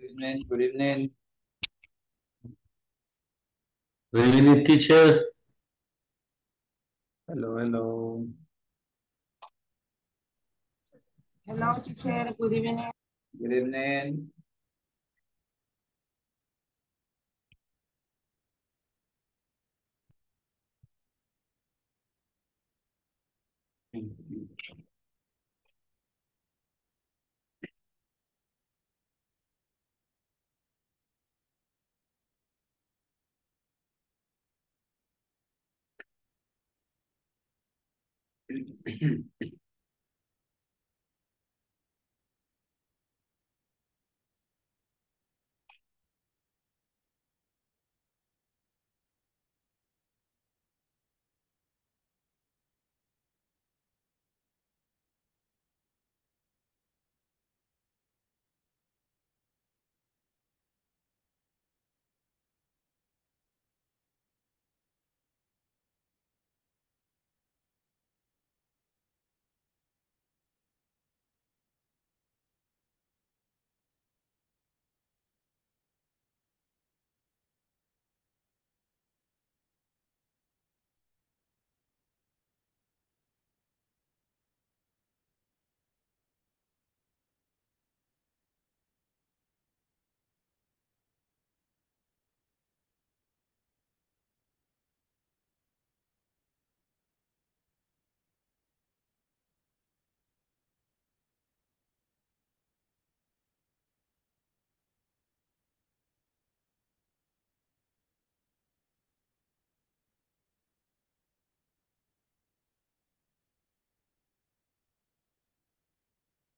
Good evening, good evening. Good evening, teacher. Hello, hello. Hello, teacher. Good evening. Good evening. Thank you.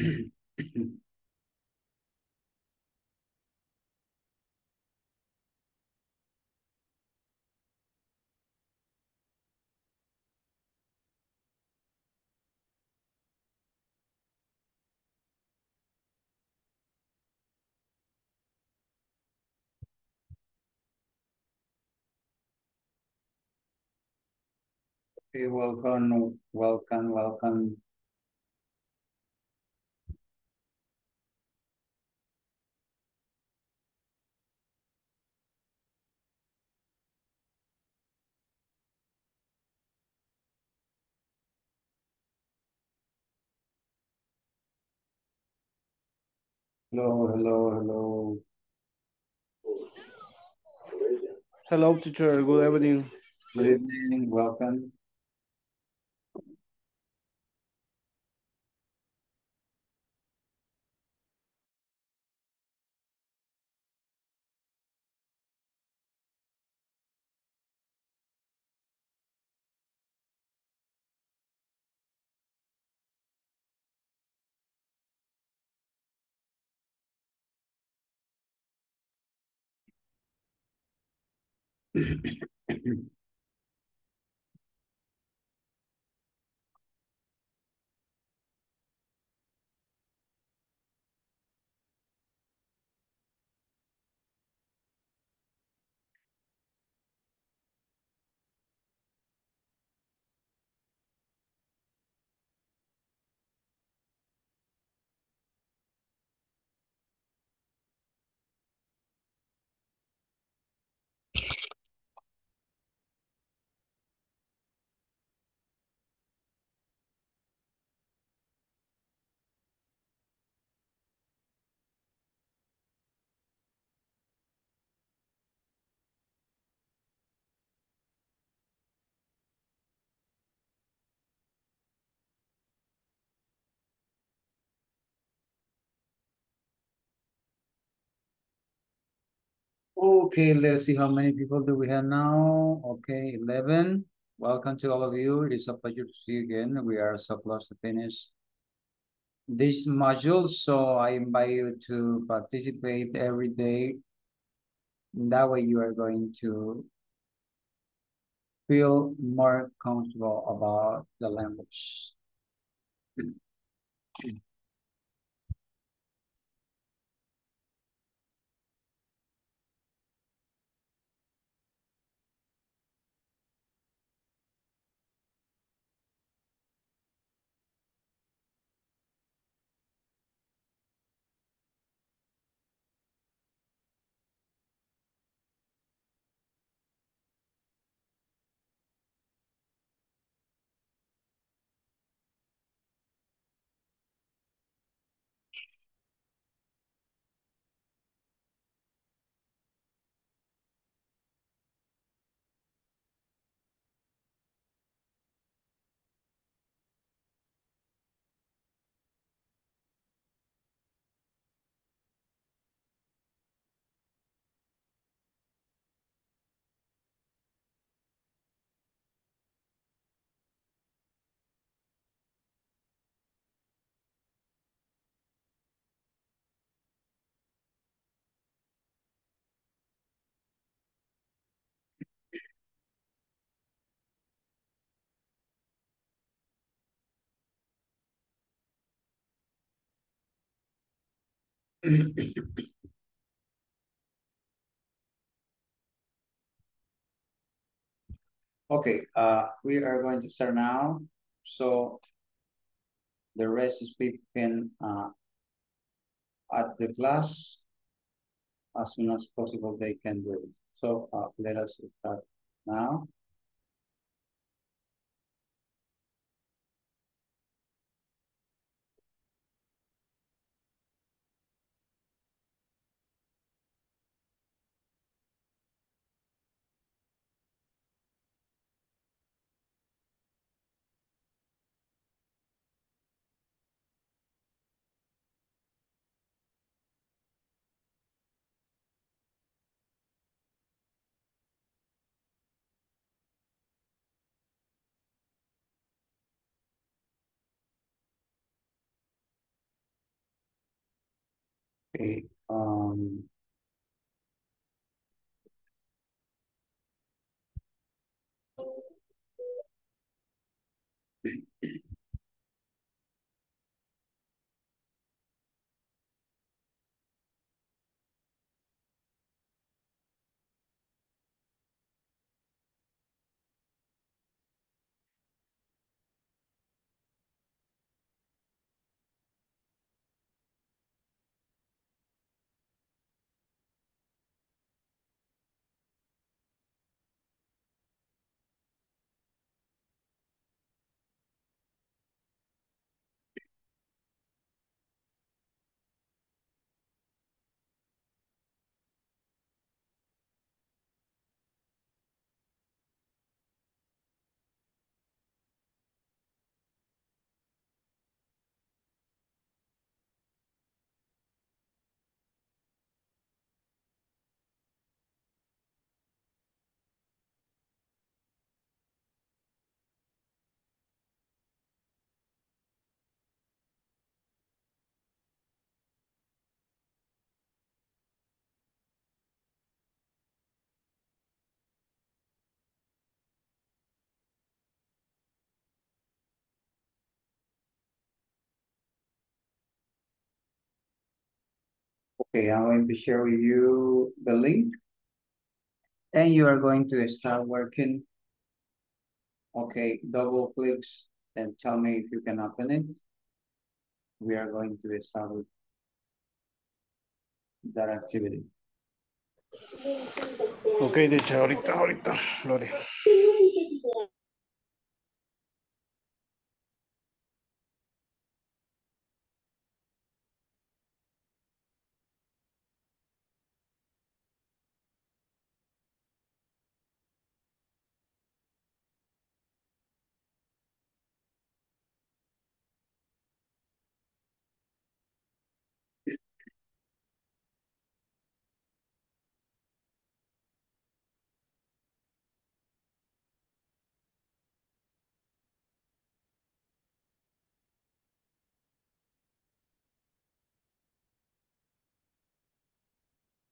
Okay, welcome, welcome, welcome. Hello, hello, hello. Hello, teacher. Good evening. Good evening, welcome. Okay, let's see how many people do we have now. Okay, 11. Welcome to all of you. It is a pleasure to see you again. We are so close to finish this module, so I invite you to participate every day. That way you are going to feel more comfortable about the language. Okay, uh, we are going to start now. So the rest is can uh, at the class as soon as possible they can do it. So uh, let us start now. Okay, um. Okay, I'm going to share with you the link. And you are going to start working. Okay, double clicks and tell me if you can open it. We are going to start with that activity. Ok, teacher, ahorita, ahorita,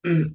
嗯。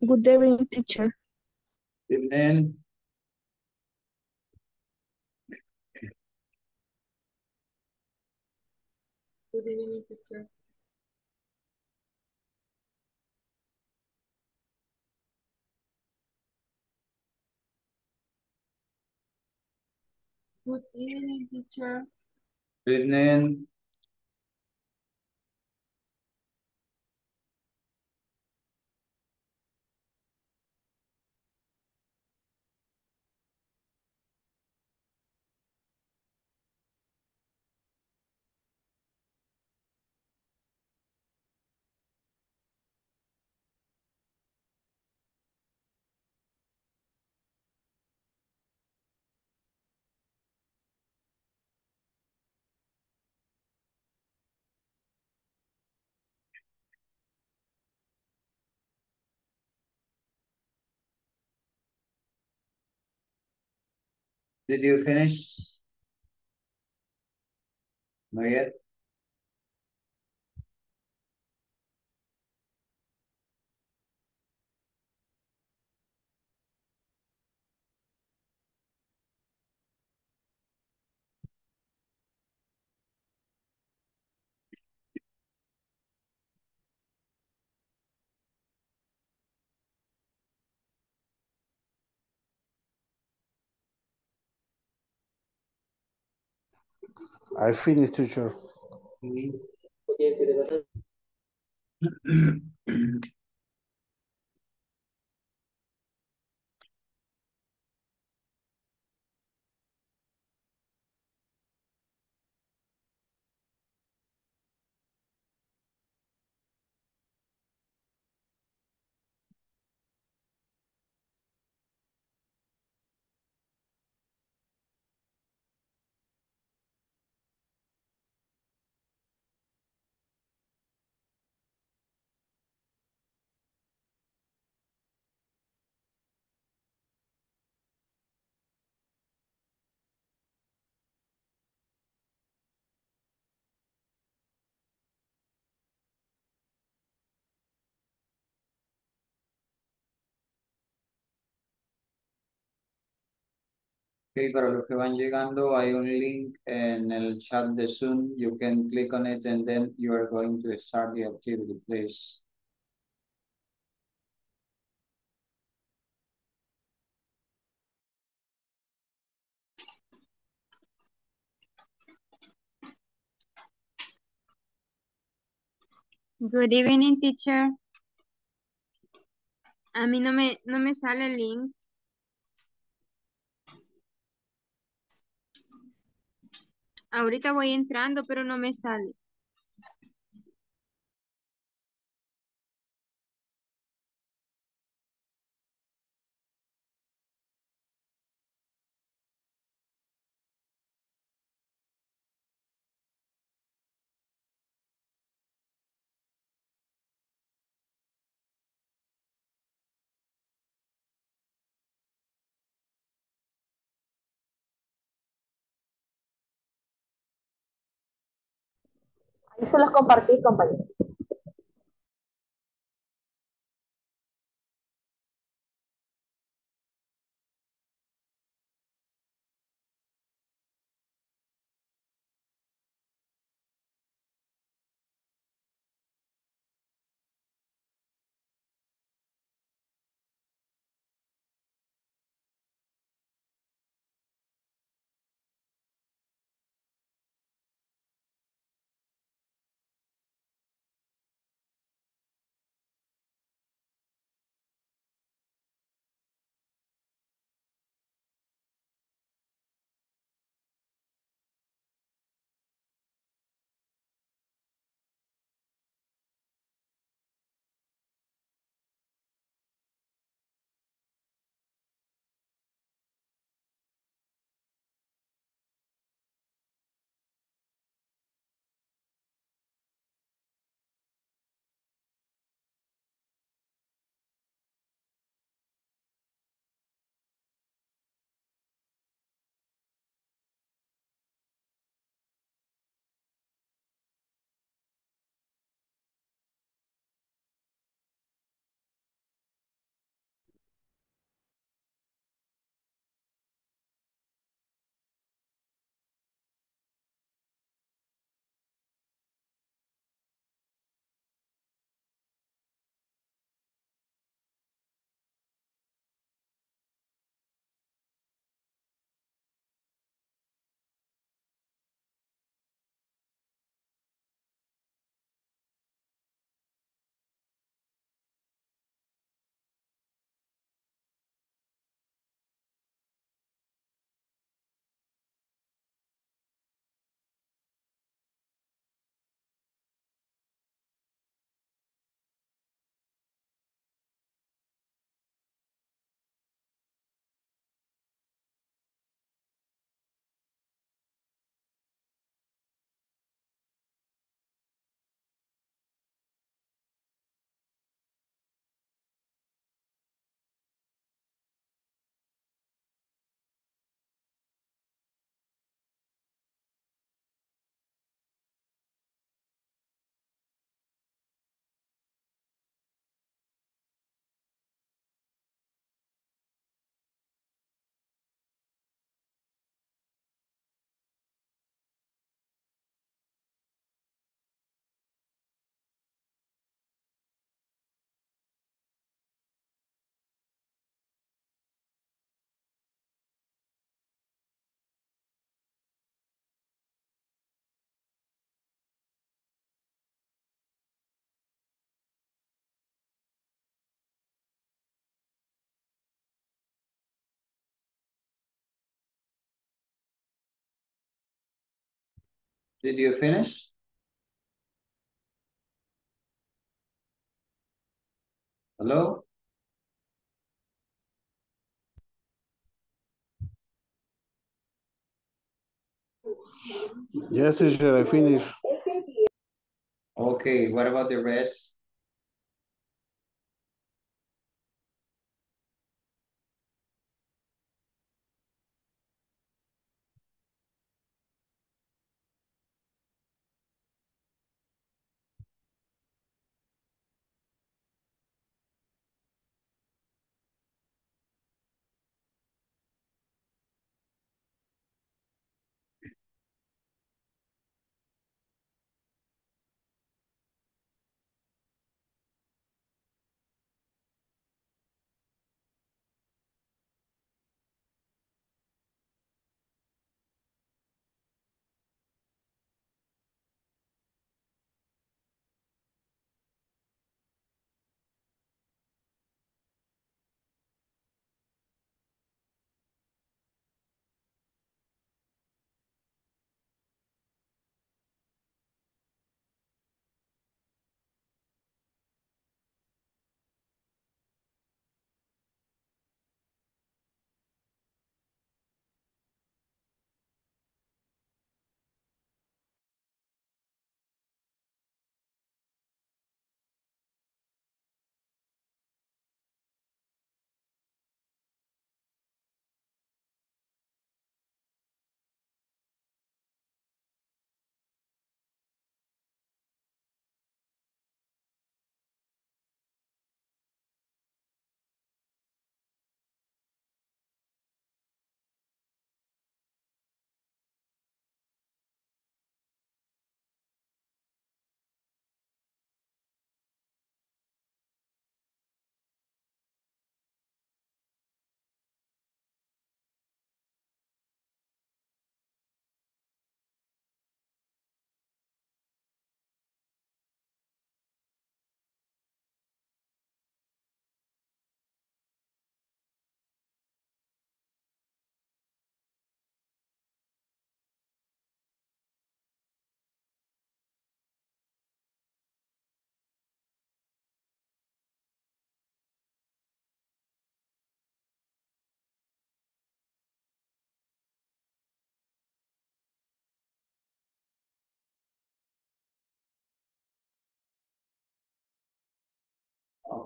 Good evening, teacher. Evening. Good evening, teacher. Good evening, teacher. Good evening. Did you finish? Not yet? I finished, teacher. Ok, para los que van llegando, hay un link en el chat de Zoom. You can click on it and then you are going to start the activity, please. Good evening, teacher. A mí no me, no me sale el link. Ahorita voy entrando, pero no me sale. Ahí se los compartí, compañero. Did you finish? Hello? Yes, teacher, I finished. Okay, what about the rest?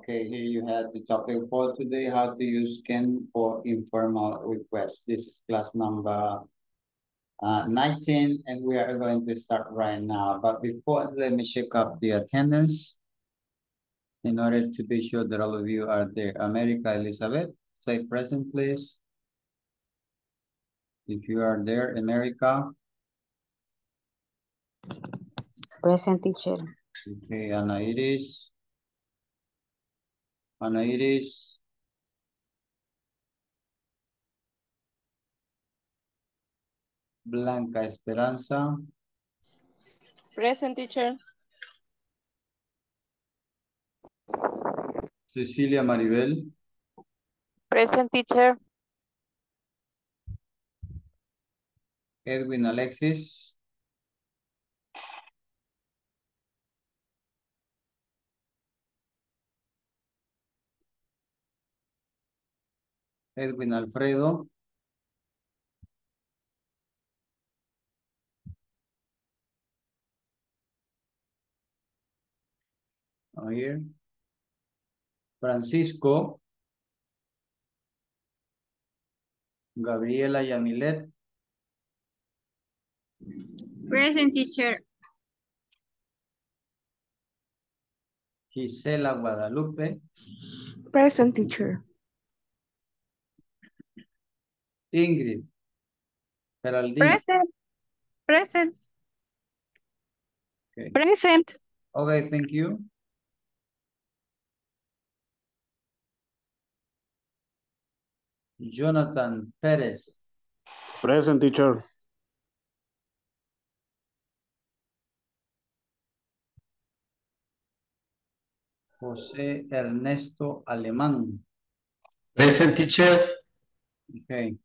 Okay, here you have the topic for today, how to use can for informal requests. This is class number uh, 19, and we are going to start right now. But before, let me check up the attendance in order to be sure that all of you are there. America Elizabeth, say present, please. If you are there, America. Present teacher. Okay, Ana Iris. Ana Iris. Blanca Esperanza. Present teacher. Cecilia Maribel. Present teacher. Edwin Alexis. Edwin Alfredo. Here. Francisco. Gabriela Yamilet. Present teacher. Gisela Guadalupe. Present teacher. Ingrid. Geraldine. Present. Present. Okay. Present. Okay, thank you. Jonathan Perez. Present teacher. José Ernesto Alemán. Present teacher. Okay.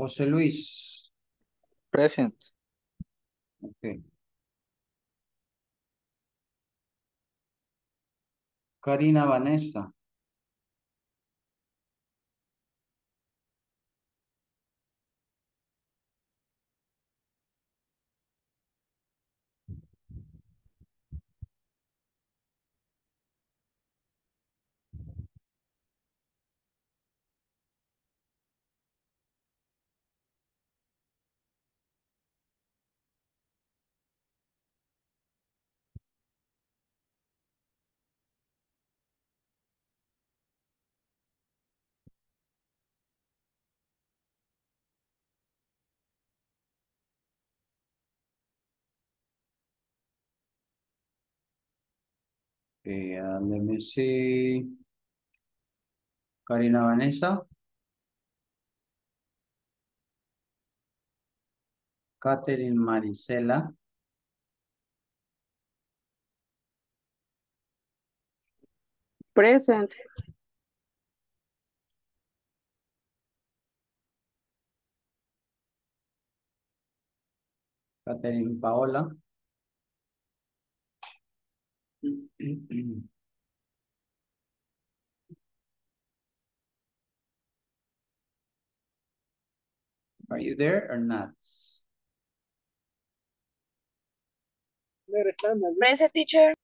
José Luis. Present. Okay. Karina Vanessa. Let me see. Karina Vanessa. Catherine Marisela. Present. Catherine Paola. Mm-hmm. Are you there or not? Present teacher.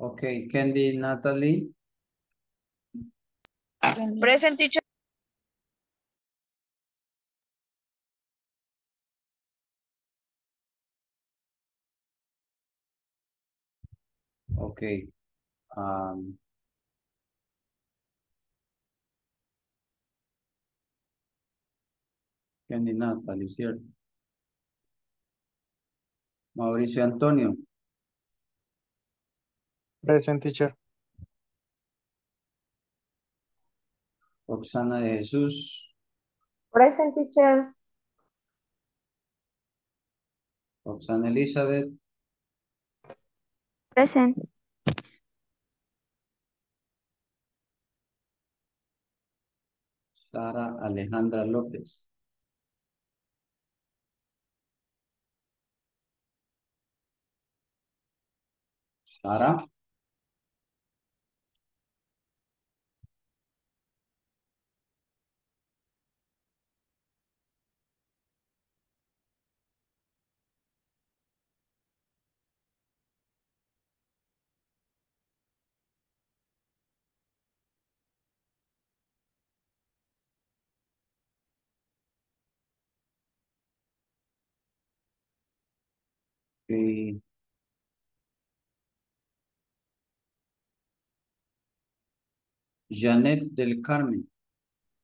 Okay, Candy Natalie. Present teacher. Okay. Um, Candy Natalie. Mauricio Antonio. Present teacher. Roxana de Jesús. Present teacher. Roxana Elizabeth. Present. Sara Alejandra López. Sara. Okay. Janet del Carmen.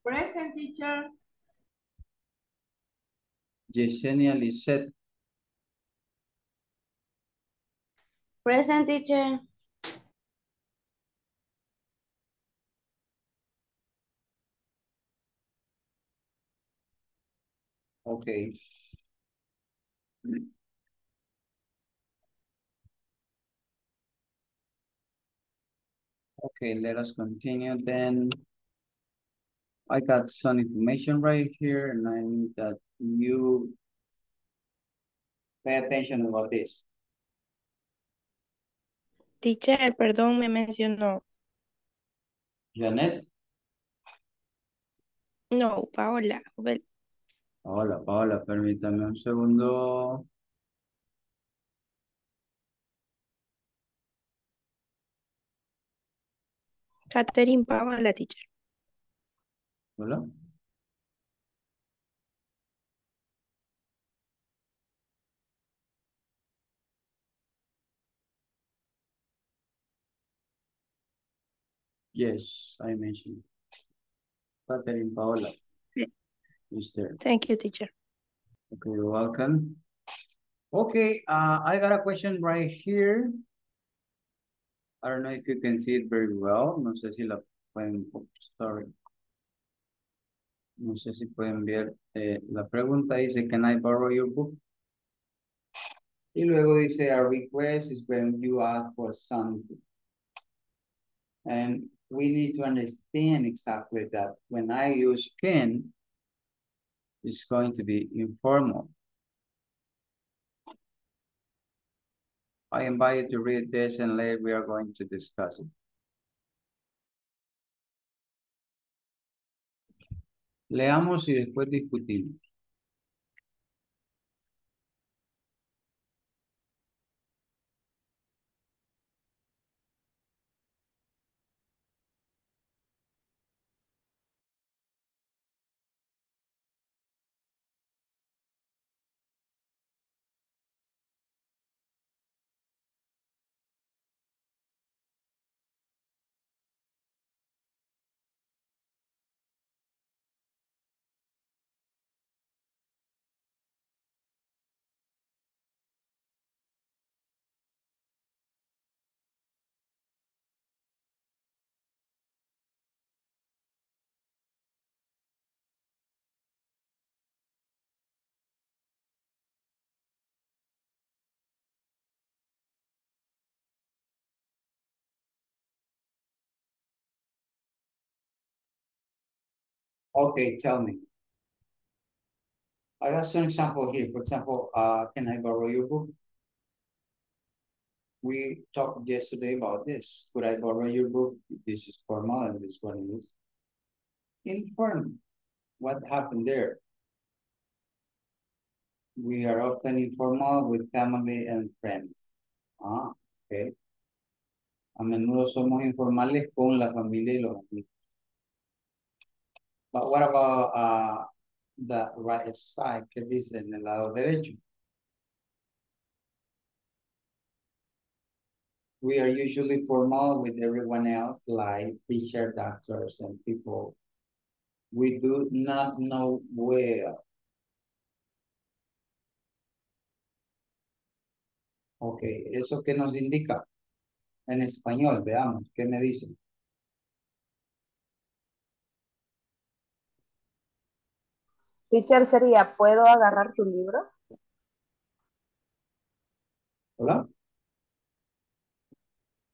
Present teacher. Yesenia Lisset. Present teacher. Okay. Okay, let us continue then. I got some information right here and I need that you pay attention about this. Teacher, perdón, me mencionó. Janet, No, Paola. Hola Paola, permítame un segundo. Catherine Paola, teacher. Hola. Yes, I mentioned. Catherine Paola. Is there. Thank you, teacher. Okay, you're welcome. Okay, uh, I got a question right here. I don't know if you can see it very well. No sé si la pueden, sorry. No sé si pueden ver. eh, la pregunta dice, can I borrow your book? Y luego dice, a request is when you ask for something. And we need to understand exactly that when I use can, it's going to be informal. I invite you to read this and later we are going to discuss it. Leamos y después discutimos. Okay, tell me. I got some example here. For example, uh, can I borrow your book? We talked yesterday about this. Could I borrow your book? This is formal and this one is informal. What happened there? We are often informal with family and friends. Ah, okay. A menudo somos informales con la familia y los amigos. But what about uh, the right side? ¿Qué dice en el lado derecho? We are usually formal with everyone else, like teacher, doctors, and people we do not know where. Ok, ¿eso qué nos indica? En español, veamos, ¿qué me dicen? Teacher sería, ¿puedo agarrar tu libro? ¿Hola?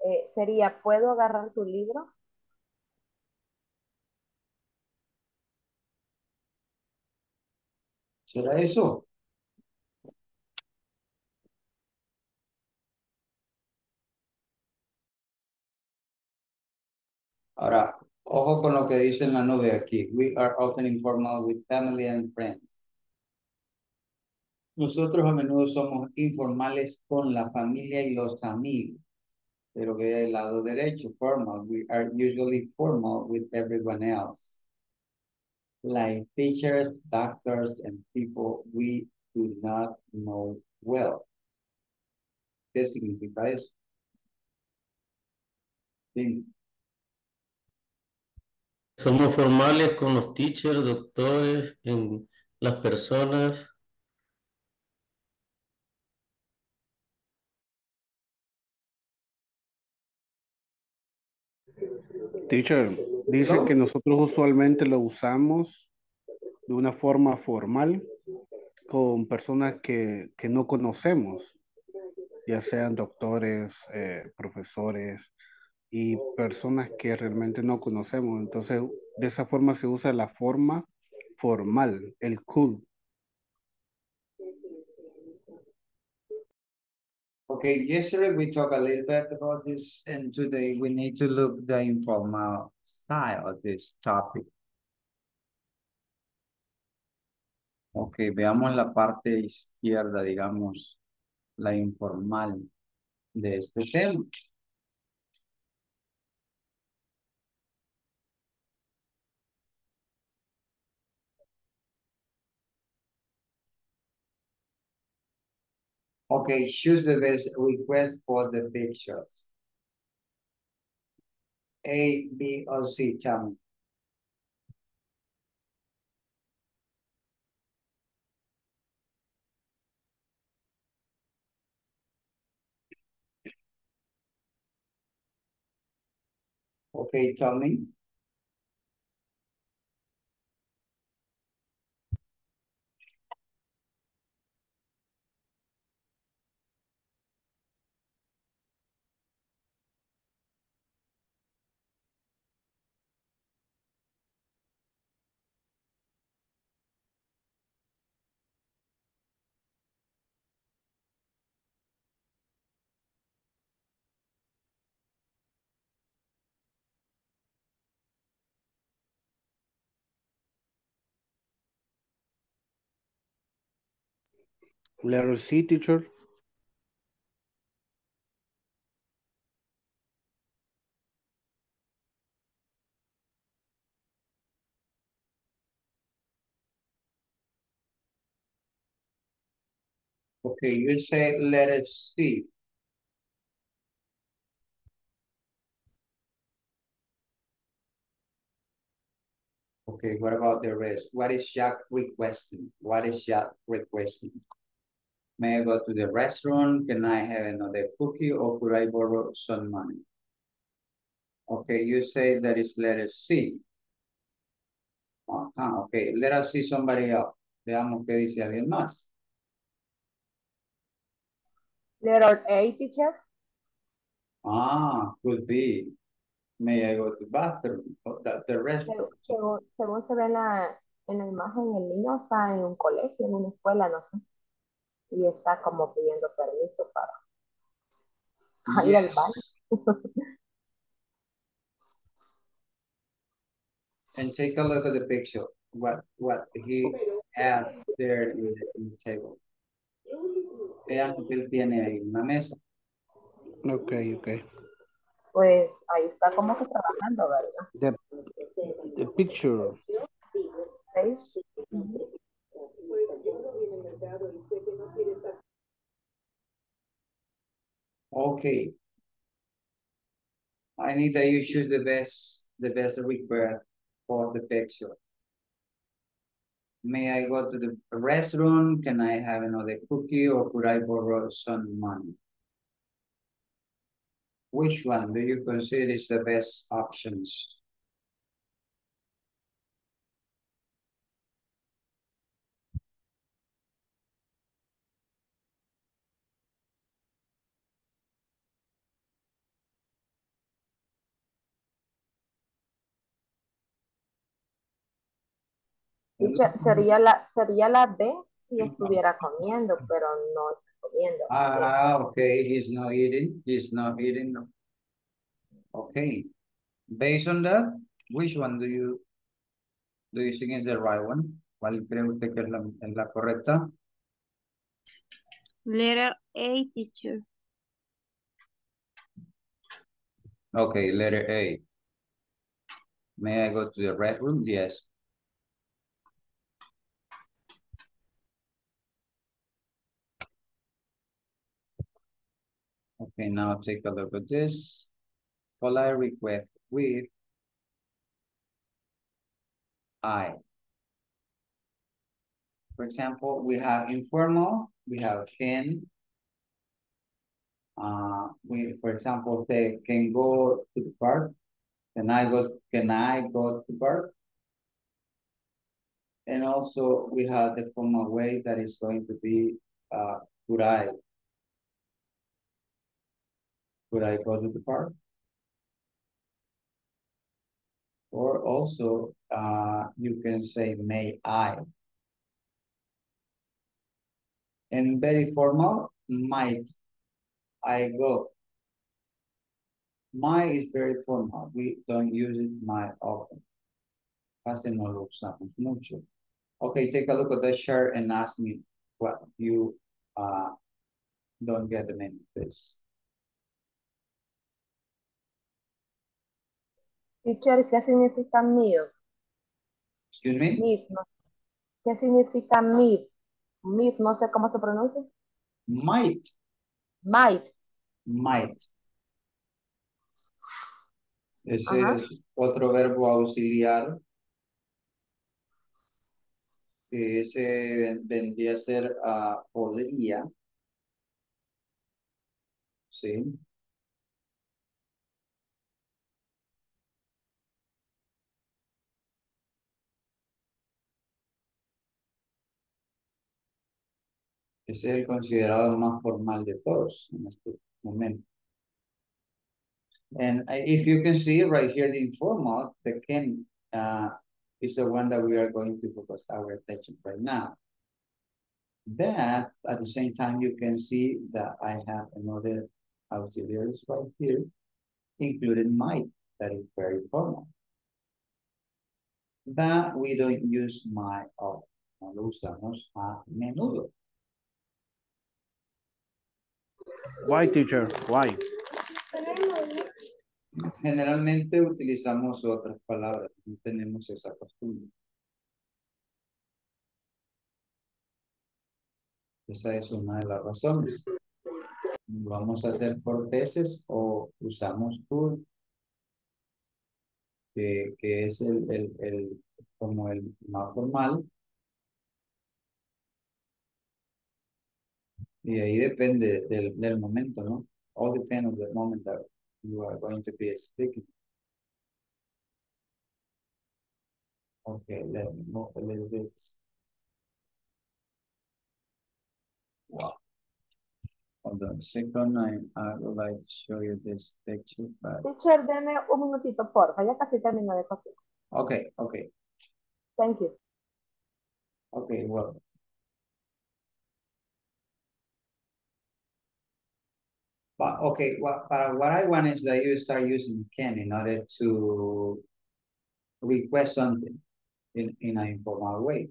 Eh, sería, ¿puedo agarrar tu libro? ¿Será eso? Ahora, ojo con lo que dice la nube aquí. We are often informal with family and friends. Nosotros a menudo somos informales con la familia y los amigos. Pero que del lado derecho, formal. We are usually formal with everyone else. Like teachers, doctors, and people we do not know well. ¿Qué significa eso? Sí. Somos formales con los teachers, doctores, en las personas. Teacher, dice que nosotros usualmente lo usamos de una forma formal con personas que, que no conocemos, ya sean doctores, eh, profesores y personas que realmente no conocemos. Entonces, de esa forma se usa la forma formal, el cool. Okay, yesterday we talked a little bit about this, and today we need to look the informal side of this topic. Okay, veamos la parte izquierda, digamos, la informal de este tema. Okay, choose the best request for the pictures. A, B, or C, tell me. Okay, tell me. Letter C, teacher. Okay, you say let us see. Okay, what about the rest? What is Jack requesting? What is Jack requesting? May I go to the restaurant? Can I have another cookie or could I borrow some money? Okay, you say that is letter C. see. Ajá, okay, let us see somebody else. Veamos qué dice alguien más. Letter A, teacher. Ah, could be. May I go to bathroom? Oh, the, the restaurant. Según, según se ve en la, en la imagen, el niño está en un colegio, en una escuela, no sé. Y está como pidiendo permiso para ir al Yes. baño. And take a look at the picture, what, what he has there in the, in the table. Vean lo que él tiene ahí en la mesa. Ok, ok. Pues ahí está como que trabajando, ¿verdad? The, the picture. ¿Veis? Okay. I need that you choose the best, the best request for the picture. May I go to the restaurant? Can I have another cookie or could I borrow some money? Which one do you consider is the best options? Sería la, sería la B si estuviera comiendo, pero no está comiendo. Ah, okay, he's not eating, he's not eating. Okay, based on that, which one do you, do you think is the right one? ¿Cuál cree usted que es la, es la correcta? Letter A, teacher. Okay, letter A. May I go to the red room? Yes. Okay, now take a look at this. Polite request with I. For example, we have informal, we have can. Uh, we, for example, say, can go to the park. Can I go, can I go to the park? And also we have the formal way that is going to be, uh, could I? Could I go to the park? Or also, uh, you can say, may I? And very formal, might I go? My is very formal. We don't use it my often. Casi no lo usamos mucho. Okay, take a look at the shirt and ask me what you uh don't get the meaning of this. Teacher, ¿qué significa meet? Excuse me? No. ¿Qué significa meet? Meet, no sé cómo se pronuncia. Might, Might. might. Ese Ajá. es otro verbo auxiliar. Ese ven- vendría a ser ah, podría. Sí. Es el considerado más formal de todos en este momento. And if you can see right here, the informal, the can, uh, is the one that we are going to focus our attention right now. That, at the same time, you can see that I have another auxiliaries right here, including might, that is very formal. But we don't use my, often, no lo usamos a menudo. Why, teacher? Why? Generalmente utilizamos otras palabras, no tenemos esa costumbre. Esa es una de las razones. Vamos a ser corteses o usamos tú, que, que es el, el, el, como el más formal. Y ahí depende del, del momento, ¿no? All depends on the moment that you are going to be speaking. Okay, let me move a little bit. Wow. Hold on a second, I, I would like to show you this picture, but, Teacher, deme un minutito, porfa. Ya casi termino de copiar. okay, okay, Thank you. okay, well. Okay, what, but what I want is that you start using can in order to request something in, in an informal way.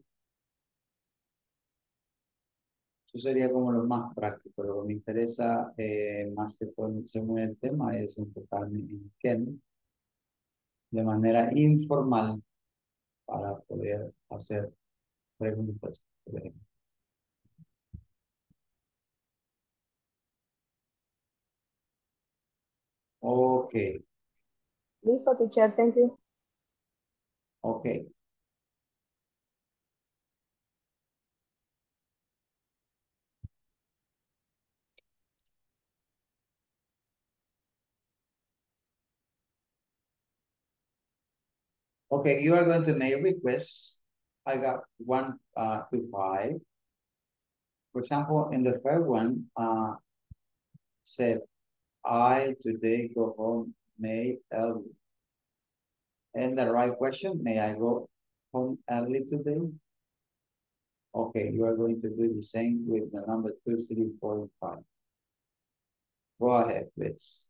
Eso sería como lo más práctico. Lo que me interesa eh, más que según el tema es enfocarme en Ken de manera informal para poder hacer preguntas. Ok, Listo, teacher. Thank you. ok. Okay, you are going to make requests. I got one uh, to five. For example, in the third one, uh, said, I today go home, may early. And the right question, may I go home early today? Okay, you are going to do the same with the number two, three, four, and five. Go ahead, please.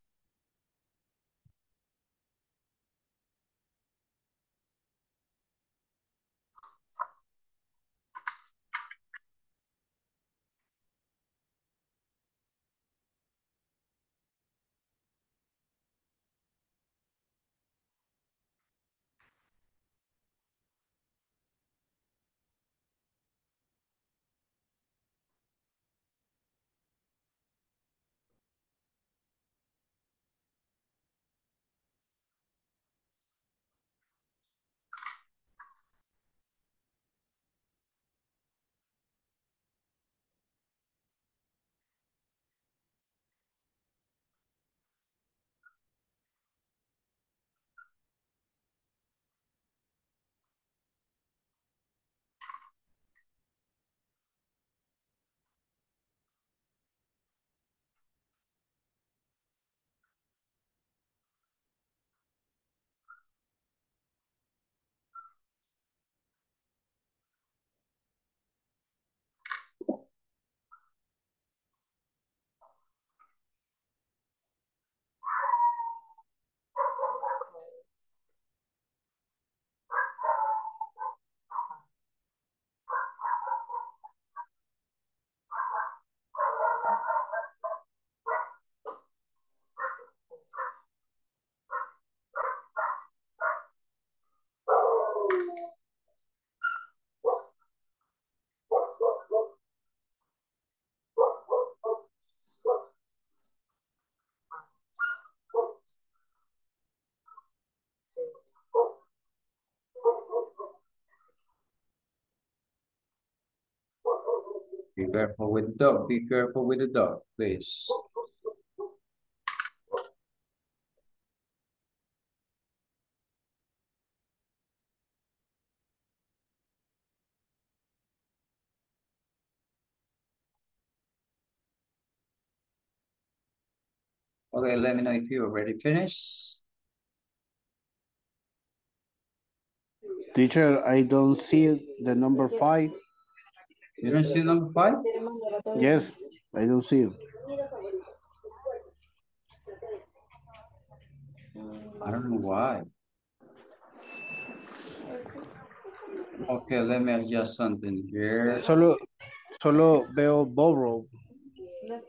Be careful with the dog. Be careful with the dog, please. Okay, let me know if you already finished. Teacher, I don't see the number five. You don't see number five? Yes, I don't see it. I don't know why. Okay, let me adjust something here. Solo, solo veo borrow.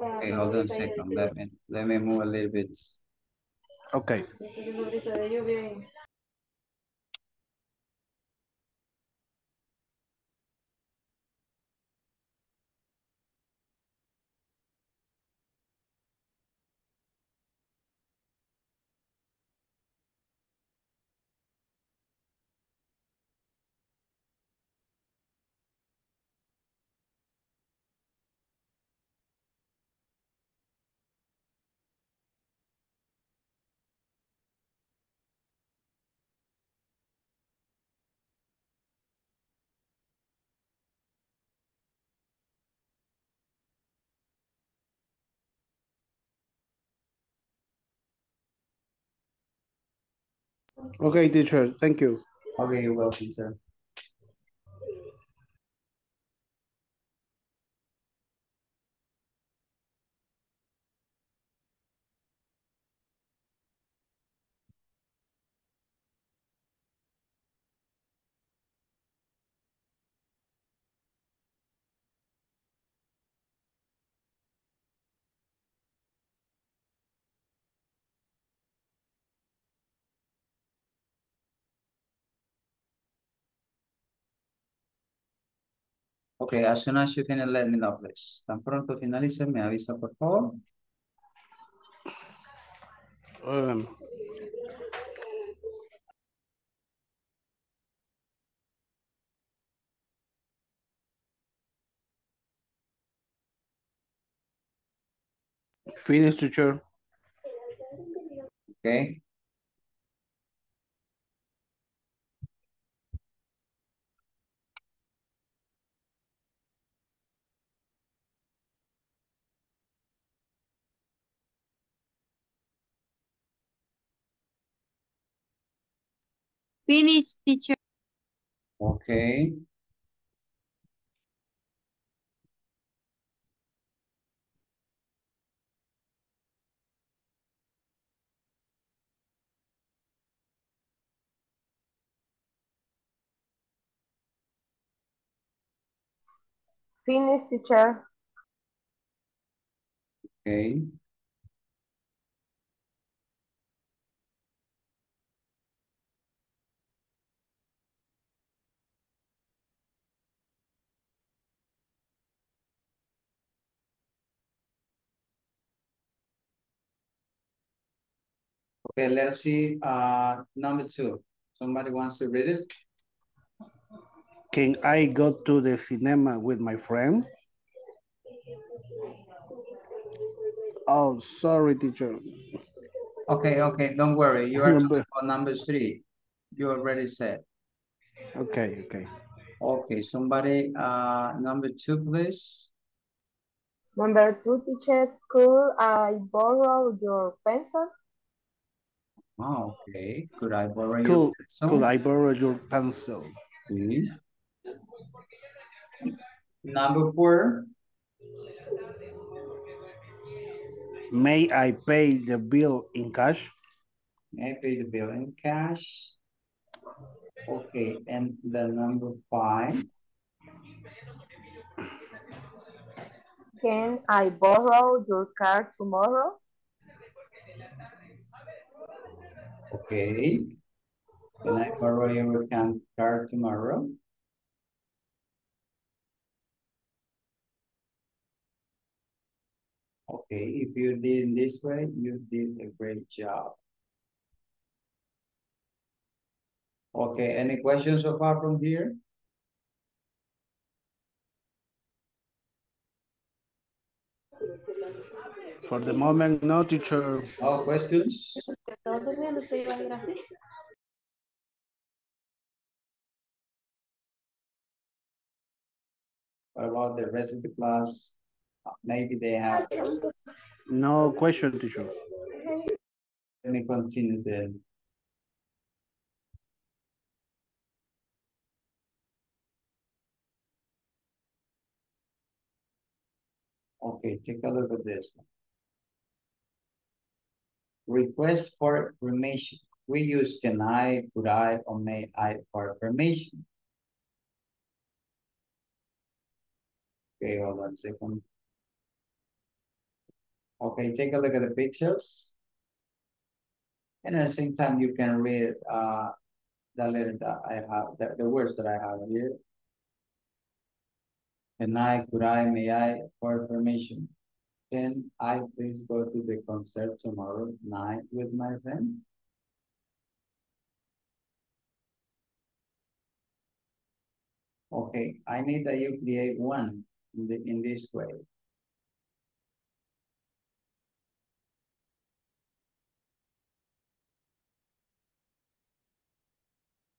Okay, hold on a second. Let me let me move a little bit. Okay. Okay, teacher, thank you. Okay, you're welcome, sir. Okay, as soon as you can let me know, please. Tan pronto finalice, me avisa, por favor. Um, finish, teacher. Okay. Finish, teacher. Okay. Finish, teacher. Okay. Okay, let's see, uh, number two. Somebody wants to read it? Can I go to the cinema with my friend? Oh, sorry, teacher. Okay, okay, don't worry. You are Number- talking number three. You already said. Okay, okay. Okay, somebody, uh, number two, please. Number two, teacher, could I borrow your pencil? Oh, okay. Could I borrow your pencil? could I borrow your pencil? Okay. Number four. May I pay the bill in cash? May I pay the bill in cash? Okay, and the number five. Can I borrow your car tomorrow? Okay. Can I borrow your can car tomorrow? Okay, if you did this way, you did a great job. Okay, any questions so far from here? For the moment, no, teacher. No questions? What about the rest of the class? Maybe they have. questions. No question, teacher. Let me continue then. Okay, take a look at this one. Request for permission. We use can I, could I, or may I for permission. Okay, hold on a second. Okay, take a look at the pictures. And at the same time, you can read uh, the letter that I have, the, the words that I have here. Can I, could I, may I, for permission? Can I please go to the concert tomorrow night with my friends? Okay, I need that you create one in the, in this way.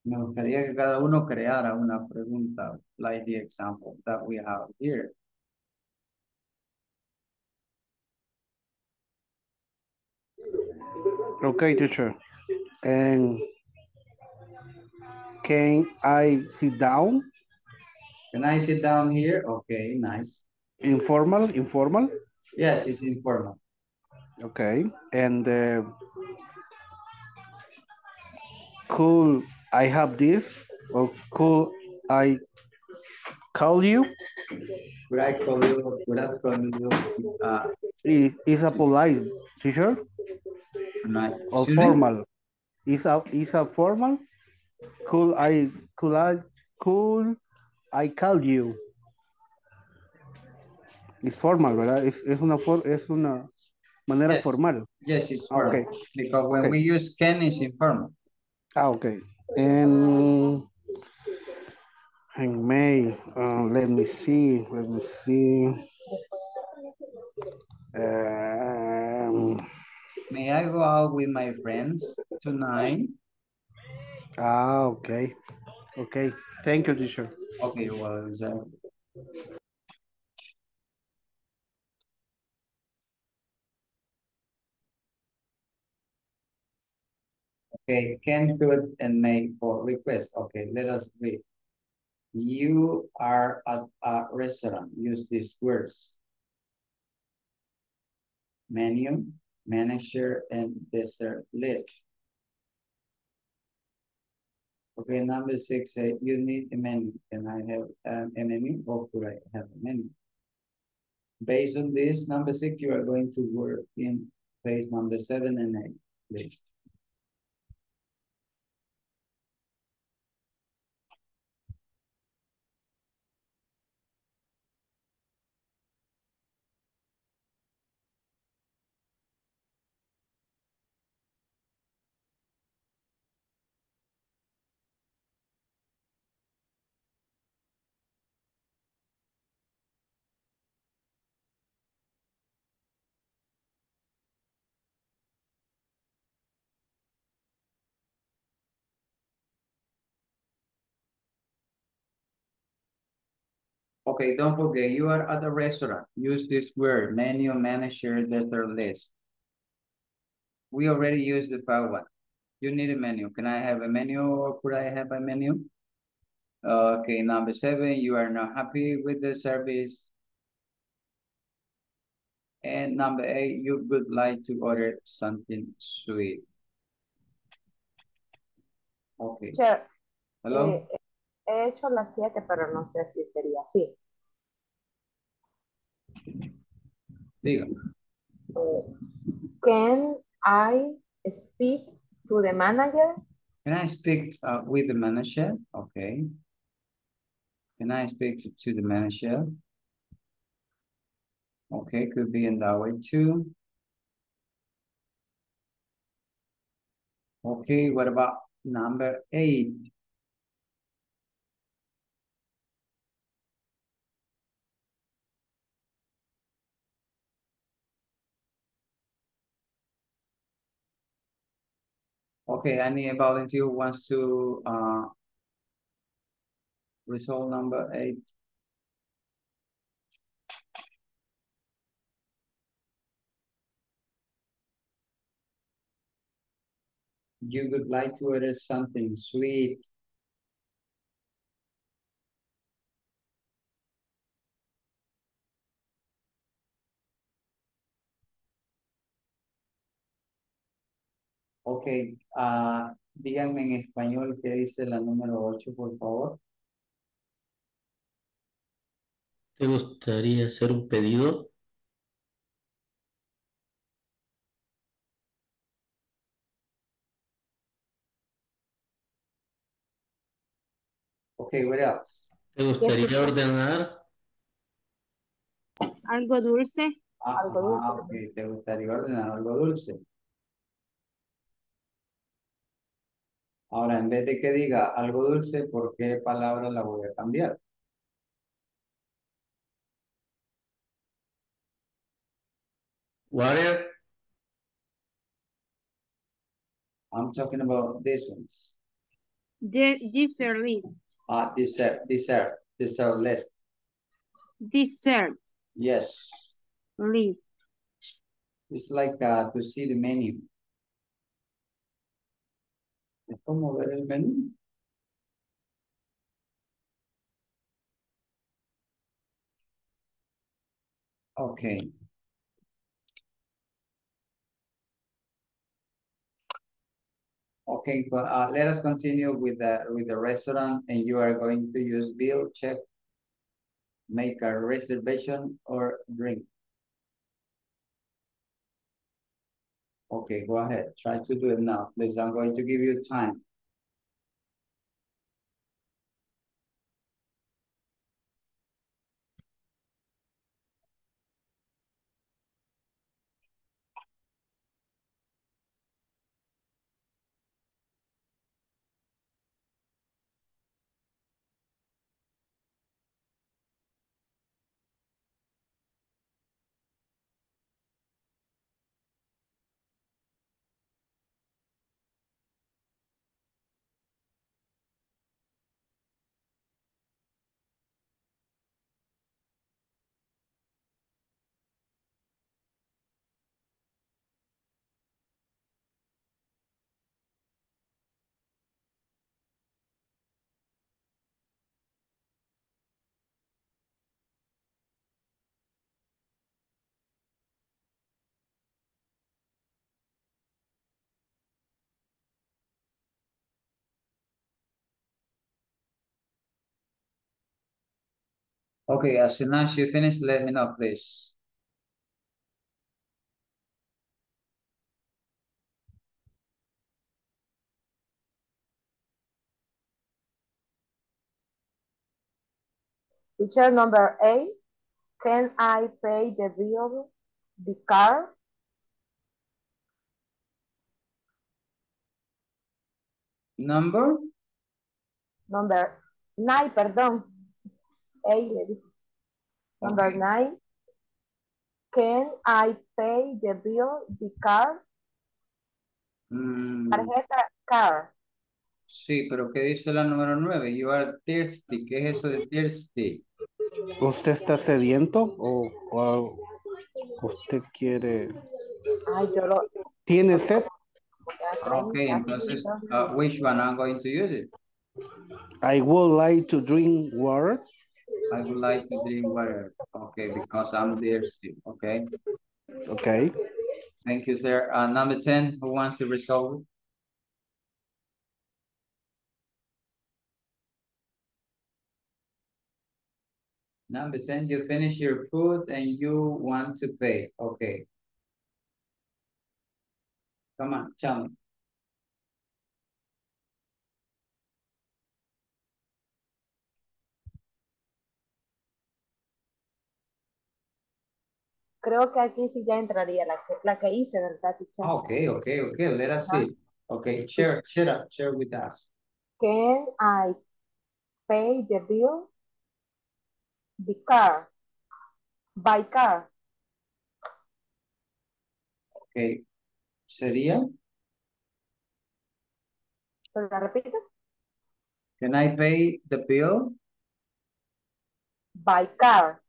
Me gustaría que cada uno creara una pregunta, like the example that we have here. Okay, teacher. And can I sit down? Can I sit down here? Okay, nice. Informal, informal? Yes, it's informal. Okay. And uh, could I have this? Or could I call you? Could I call you, could I call you, uh, Is, is a polite teacher night? or formal? Is a is a formal? Could I could I could I call you? Es formal, ¿verdad? Es, es una for, es una manera Yes. formal. Yes, it's formal. Okay. Because when Okay. we use can, it's informal. Ah, okay. And in May, uh, let me see, let me see. Um, May I go out with my friends tonight? ah, okay. Okay. Thank you, teacher. Okay, well, is Okay, can, could, and may for request. Okay, let us read. You are at a restaurant. Use these words. Menu, manager, and dessert list. Okay, number six, say you need a menu. Can I have um, a menu or could I have a menu? Based on this, number six, you are going to work in phase number seven and eight, please. Okay, don't forget, you are at a restaurant. Use this word, menu, manager, dessert list. We already used the first one. You need a menu. Can I have a menu or could I have a menu? Okay, number seven, you are not happy with the service. And number eight, you would like to order something sweet. Okay, Teacher, hello? eh, he hecho las siete, pero no sé si sería así. Diga. Can I speak to the manager? Can I speak uh, with the manager? Okay. Can I speak to, to the manager? Okay, could be in that way too. Okay, what about number eight? Okay, any volunteer wants to uh resolve number eight? You would like to order something sweet. Ok, ah, díganme en español qué dice la número ocho, por favor. ¿Te gustaría hacer un pedido? Okay, what else? ¿Te gustaría ordenar? Algo dulce. Ah, Algo ah, dulce. ok, te gustaría ordenar algo dulce. Ahora, en vez de que diga algo dulce, ¿por qué palabra la voy a cambiar? Water, I'm talking about these ones. De dessert list. Ah, dessert, dessert, dessert list. Dessert Yes, list. it's like uh, to see the menu. Es como ver el menú. Okay. Okay, uh, let us continue with the, with the restaurant and you are going to use bill, check, make a reservation or drink. Okay, go ahead. Try to do it now, please. I'm going to give you time. Okay, as soon as you finish, let me know, please. Teacher number eight, can I pay the bill, the car? Number? Number nine, perdón. Eight, le dije. Number Okay. nine, can I pay the bill, the car? Mm, Tarjeta, car. sí, pero ¿qué dice la número nueve? You are thirsty. ¿Qué es eso de thirsty? ¿Usted está sediento o, o usted quiere, Ay, yo lo... tiene sed? Ah, Ok, entonces, uh, which one I'm going to use it? I would like to drink water. I would like to drink water. Okay, because I'm thirsty. Okay, Okay. thank you, sir. Uh, number 10, who wants to resolve? Number 10, you finish your food and you want to pay. Okay. Come on, tell me. Creo que aquí sí ya entraría la que, la que hice, ¿verdad, teacher? Ah, Okay, okay, okay. Let us see. Okay, share, share up, share with us. Can I pay the bill? The car. By car. Okay. ¿Sería? ¿Se la repito? Can I pay the bill? By car.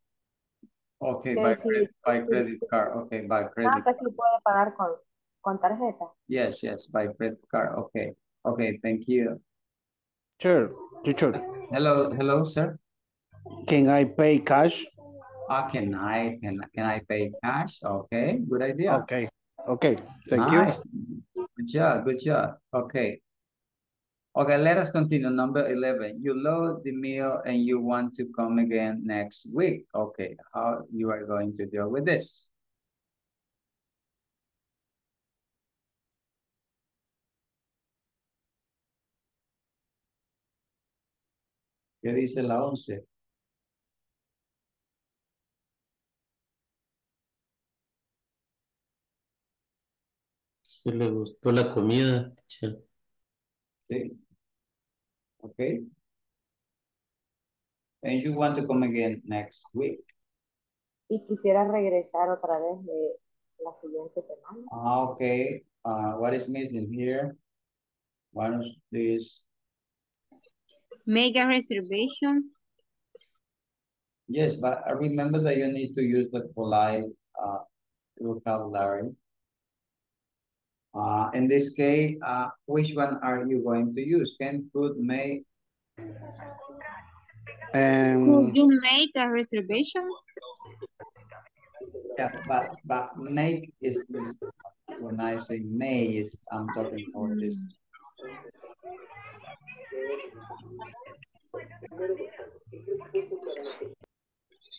Okay, by sí, credit, by sí. credit card. Okay, by Ah, credit. que sí puede pagar con, con tarjeta. Yes, yes, by credit card. Okay, okay, thank you. Sure. Teacher, Hello, hello, sir. can I pay cash? Uh, can I, can, can I pay cash? Okay, good idea. Okay. Okay. Thank you. Nice. Good job, good job. Okay. Okay, let us continue. Number 11, you load the meal and you want to come again next week. Okay, how you are going to deal with this? ¿Qué dice la 11? Si le gustó la comida, teacher. Sí. Okay. And you want to come again next week. Y quisiera regresar otra vez de la siguiente semana. Ah, okay. Uh, what is missing here? One of these. Make a reservation. Yes, but I remember that you need to use the polite uh, vocabulary. Uh, in this case, uh, which one are you going to use? Can, could, may? And Could you make a reservation? Yeah, but, but make is, is, when I say may is, I'm talking about this.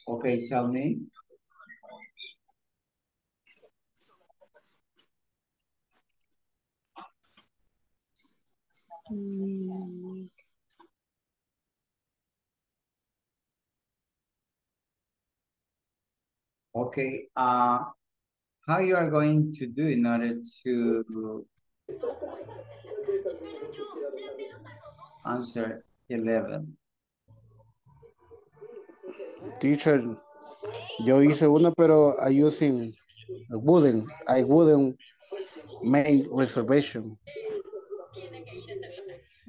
Okay, tell me. Mm, Okay, uh, how you are going to do in order to answer eleven? teacher, yo hice una, pero I using wouldn't. I wouldn't make reservation.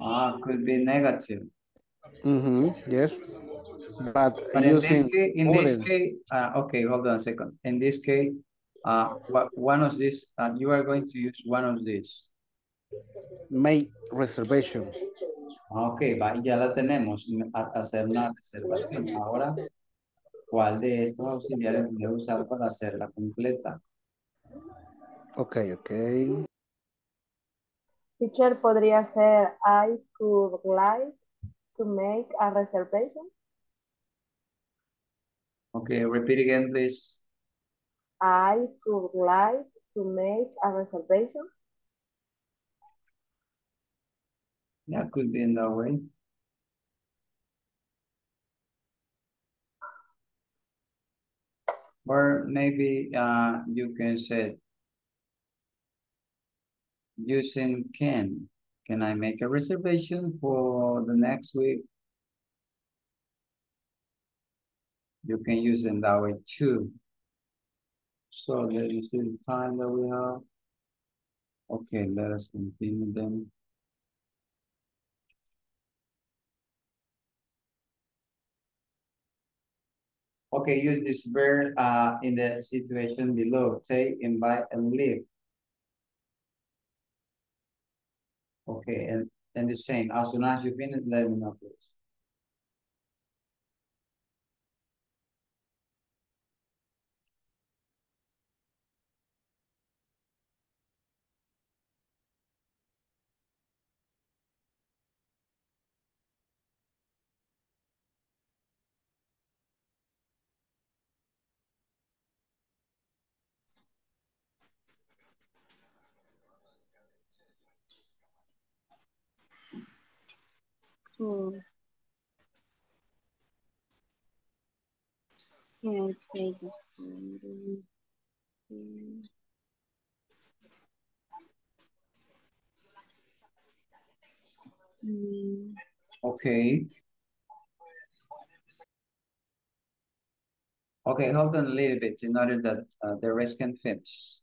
Ah, could be negative. Mm-hmm. Yes. But, But in this case, in this wouldn't. case, uh, okay, hold on a second. In this case, uh, one of these, uh, you are going to use one of these. make reservation. Ah, Ok, va, ya la tenemos, hacer una reservación. Ahora, ¿cuál de estos auxiliares voy a usar para hacerla completa? Okay, okay. Teacher podría ser I could like to make a reservation. Okay, repeat again, please. I would like to make a reservation. That could be in that way. Or maybe uh, you can say using can. Can I make a reservation for the next week? You can use it that way too. So me see the time that we have. Okay, let us continue then. Okay, use this verb uh, in the situation below. Take, invite, and leave. Okay, and, and the same. As soon as you finish, let me know, please. Okay. Okay, hold on a little bit in order that uh, the rest can finish.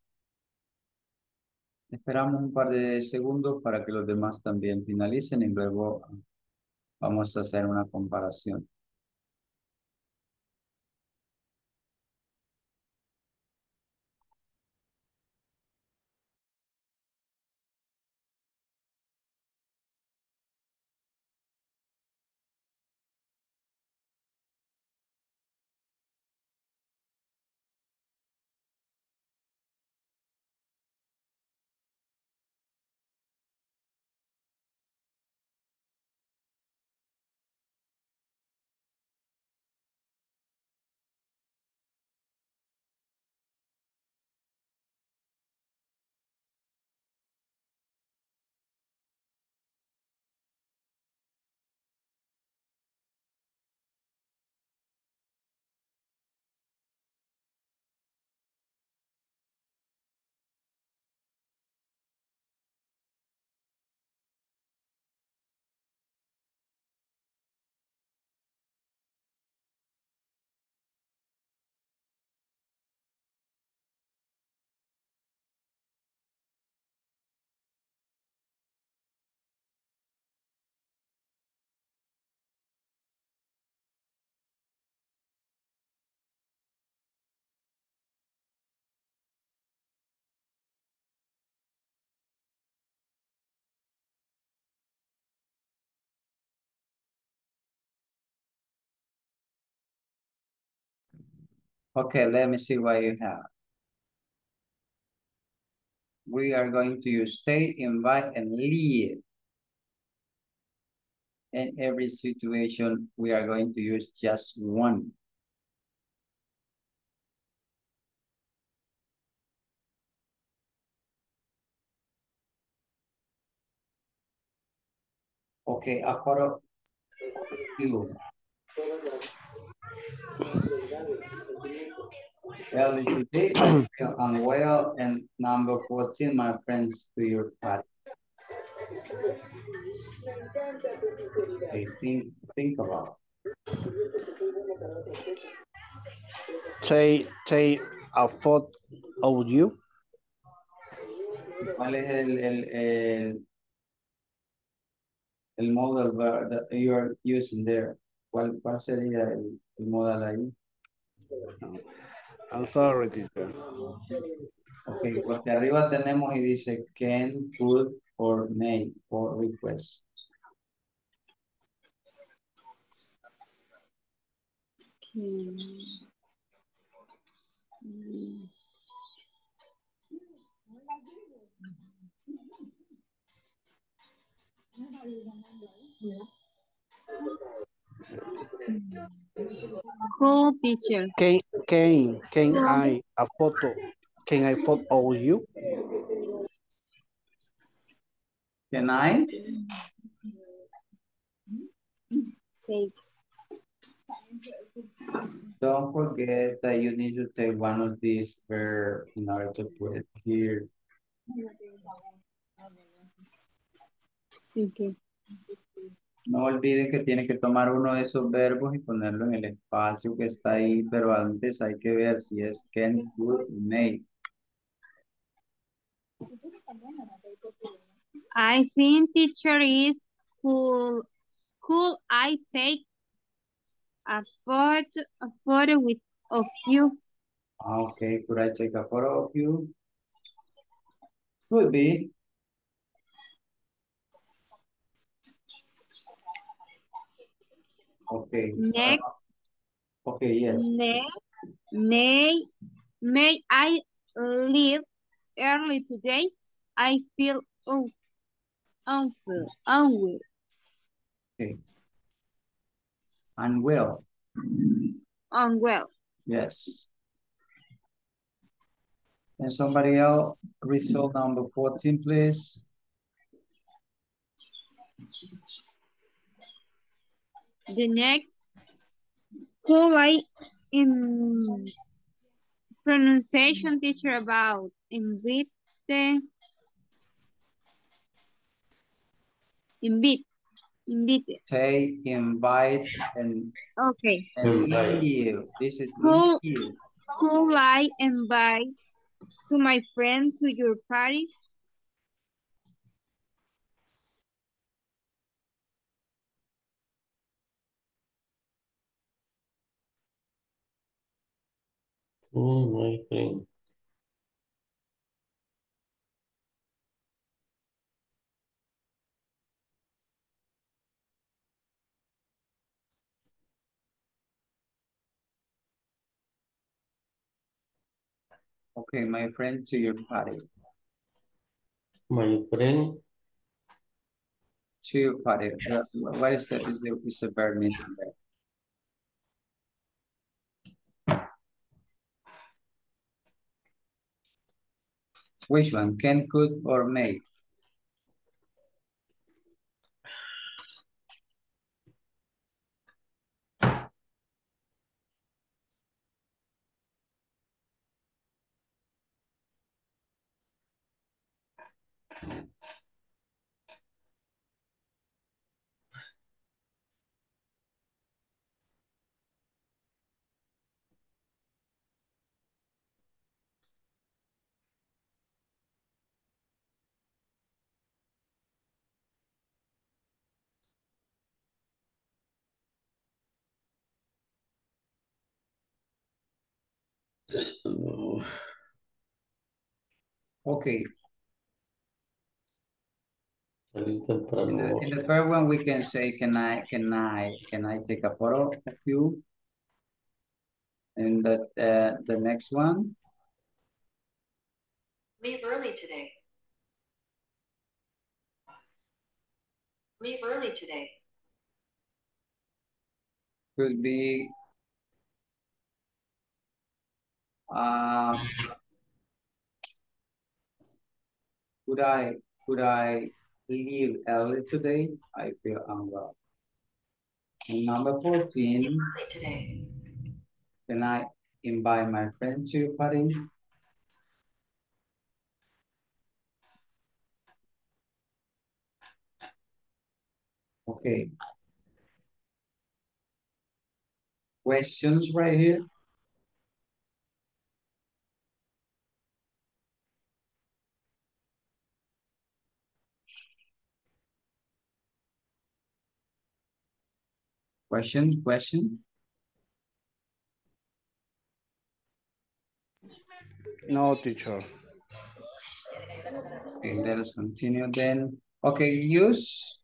Esperamos un par de segundos para que los demás también finalicen y luego vamos a hacer una comparación. Okay, let me see what you have. We are going to use stay, invite, and leave. In every situation, we are going to use just one. Okay, ahora you. Well, today I feel unwell and number 14, my friends, to your party. Think, think about. Take, take a photo of you. ¿Cuál es el, el, el, el verb that you are using there? ¿Cuál, cuál sería el, el modal ahí? I'm sorry, teacher. Porque arriba tenemos y dice can, could, or may, or request. Cool teacher. Can, can, can I a photo? Can I photo you? Can I? Take. Don't forget that you need to take one of these verbs in order to put it here. Okay. No olviden que tiene que tomar uno de esos verbos y ponerlo en el espacio que está ahí, pero antes hay que ver si es can, would, may. I think teacher is cool. Could I take a photo, a photo with of you? Ah, Okay, could I take a photo of you? Could be. Okay. Next, Okay, yes. next, may, may I leave early today? I feel un, unwell, unwell, Okay. And will, unwell. yes. And somebody else, result number fourteen, please. The next, I in pronunciation teacher about invite, invite, invite. Take, invite, and, Okay. Invite. This is Who-. Could I invite to my friend to your party? Oh, my friend. Okay, my friend, to your party. My friend. To your party. Uh, What is the, is the, is the verb missing there? Which one? Can, could, or may? Okay, salir in the, in the first one, we can say, can I, can I, can I take a photo of you? And that, uh, the next one, Leave early today. Leave early today. could be uh, could I could I leave early today? I feel unwell. And number 14, today. can I invite my friend to your party? Okay. Questions right here? Question, question? No, teacher. Okay, let us continue then. Okay, use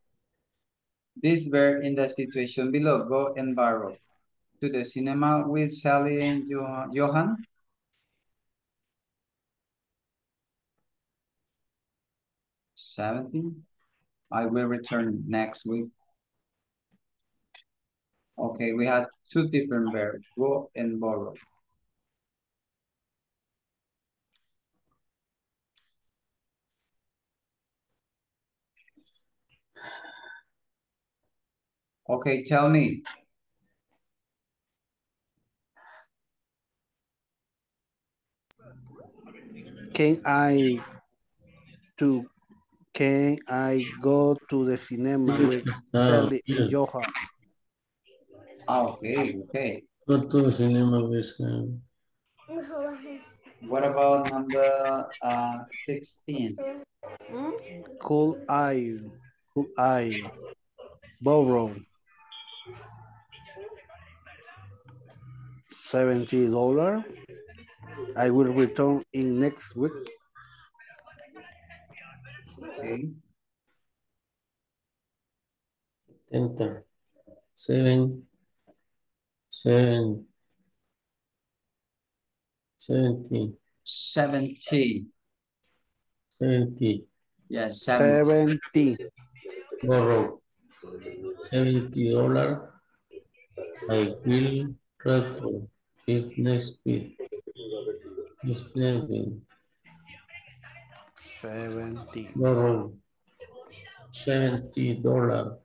this verb in the situation below. Go and borrow. To the cinema with Sally and Johan. Seventeen. I will return next week. Okay, we had two different verbs, go and borrow. Okay, tell me. Can I to can I go to the cinema with Ah, Charlie and Johan? Ah, okay, okay. Go to the cinema with him. What about number uh sixteen? Could I could I borrow seventy dollar? I will return in next week. Okay, Enter. Seven. Seven. Seventy. seventy. Seventy. Yes, seven. Seventy. Borrow. Seventy dollar. I will return it next week. It's eleven. Seventy. Borrow. Seventy dollar.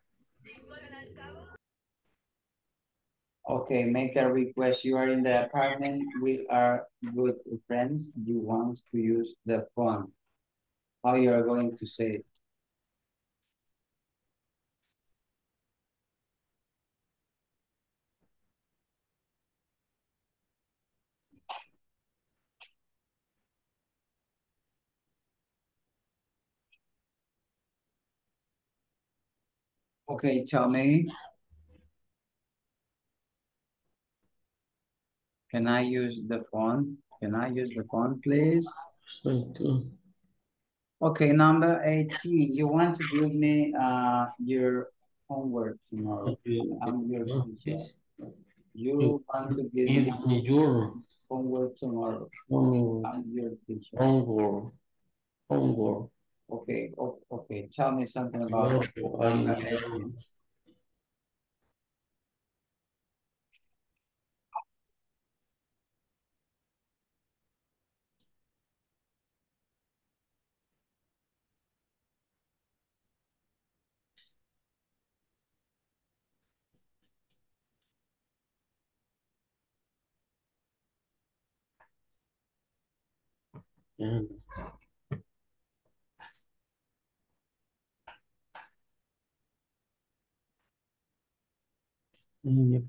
Okay, make a request. You are in the apartment We are good friends. You want to use the phone. How you are going to say it? Okay, tell me. Can I use the phone? Can I use the phone, please? Okay, number eighteen, you want to give me uh your homework tomorrow. I'm your teacher. You want to give me your homework tomorrow. homework. I'm your teacher. Homework. Homework. Okay, okay, tell me something about Homework. Yeah. Eleven.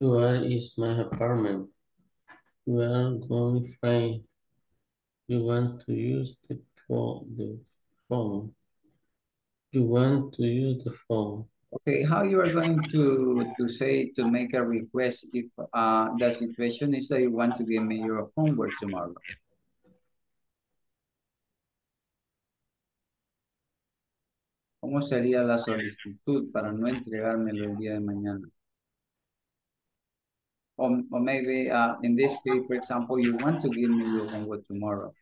Where is my apartment? We are going flying. You want to use the phone, the phone. You want to use the phone. Okay, how you are going to to say to make a request if uh the situation is that you want to give me your homework tomorrow? ¿Cómo sería la solicitud para no entregármelo el día de mañana? Or, or maybe uh, in this case, for example, you want to give me your homework tomorrow.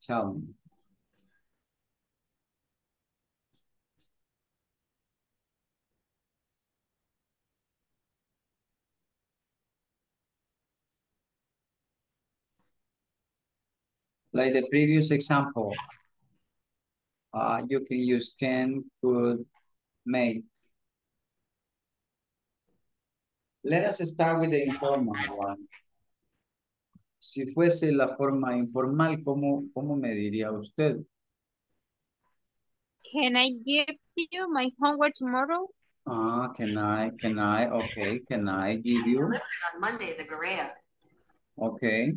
Tell me. Like the previous example, uh, you can use can, could, may. Let us start with the informal one. Si fuese la forma informal, ¿cómo, cómo me diría usted? Can I give you my homework tomorrow? Ah, can I, can I, okay, can I give you? Delivered on Monday, the Garea. Okay.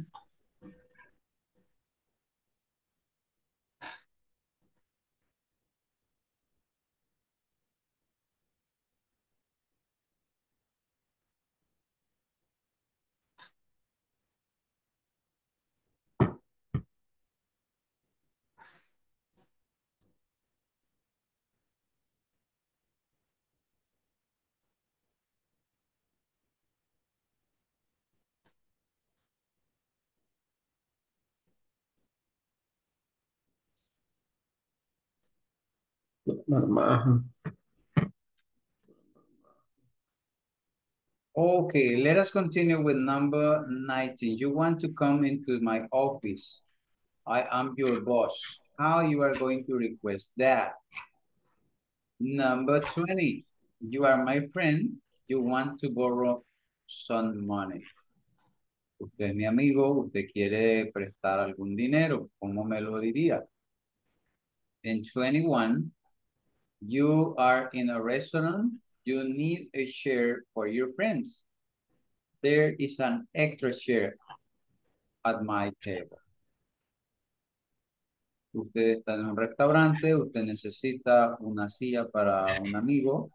Marmaja. Okay, let us continue with number 19. You want to come into my office. I am your boss. How you are going to request that? Number 20. You are my friend. You want to borrow some money. Usted es mi amigo, usted quiere prestar algún dinero. ¿Cómo me lo diría? And 21. You are in a restaurant. You need a chair for your friends. There is an extra chair at my table. Usted está en un restaurante, usted necesita una silla para un amigo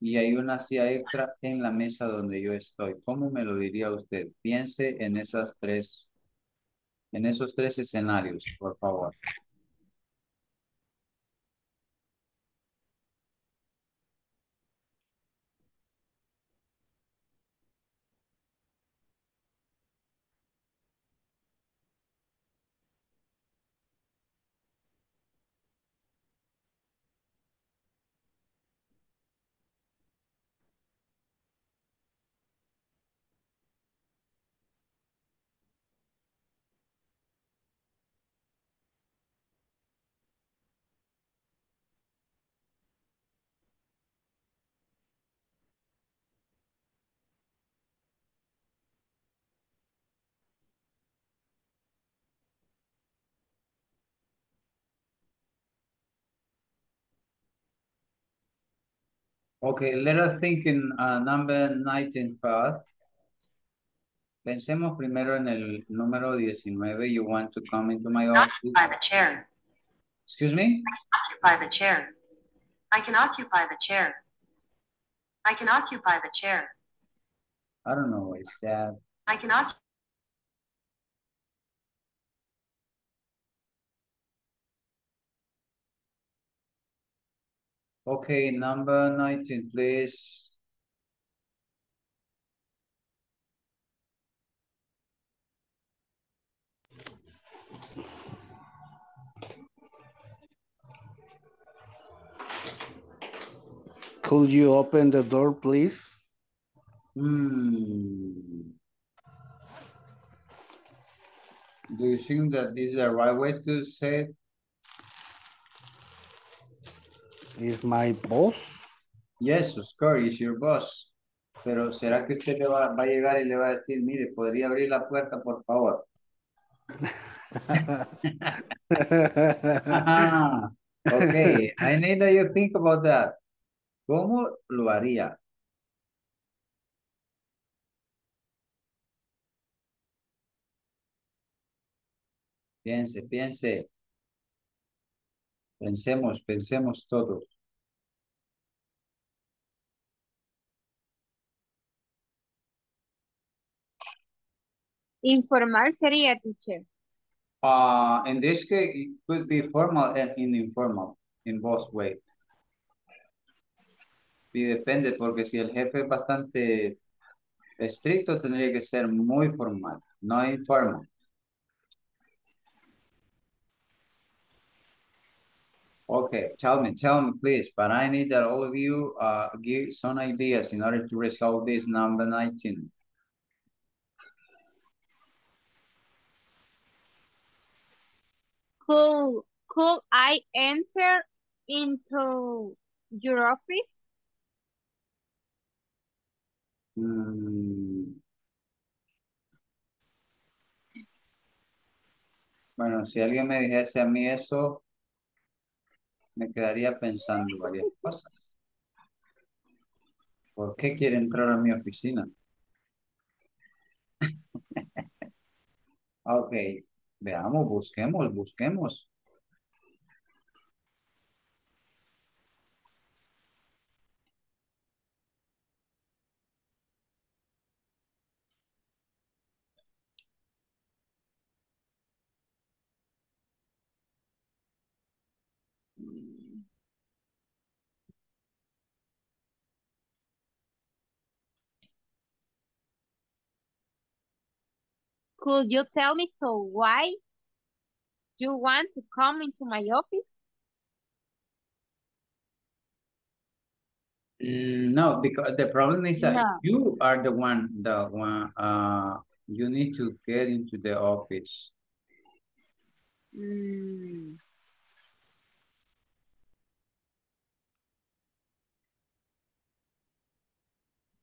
y hay una silla extra en la mesa donde yo estoy. ¿Cómo me lo diría usted? Piense en esas tres, en esos tres escenarios, por favor. Okay, let us think in uh, number 19 first. Pensemos primero en el número 19. You want to come into my office. Occupy the chair. Excuse me? Occupy the chair. I can occupy the chair. I can occupy the chair. I don't know. Is that I can occupy. Okay? Number 19, please. Could you open the door, please? Hmm. Do you think that this is the right way to say it? Is my boss? Yes, course, he's your boss. Pero ¿será que usted le va, va a llegar y le va a decir, mire, podría abrir la puerta, por favor? Ajá. Okay, I need that you think about that. ¿Cómo lo haría? Piense, piense. Pensemos, pensemos todos. Informal sería, teacher. Uh, in this case, it could be formal and informal, in both ways. Y depende, porque si el jefe es bastante estricto, tendría que ser muy formal, no informal. Okay, tell me, tell me, please, but I need that all of you uh, give some ideas in order to resolve this number 19. Could, could I enter into your office? Mm. Bueno, si alguien me dijese a mí eso, me quedaría pensando varias cosas. ¿Por qué quiere entrar a mi oficina? Ok, veamos, busquemos, busquemos. Could you tell me so why you want to come into my office? Mm, No, because the problem is that No. you are the one, the one, uh, you need to get into the office. Mm,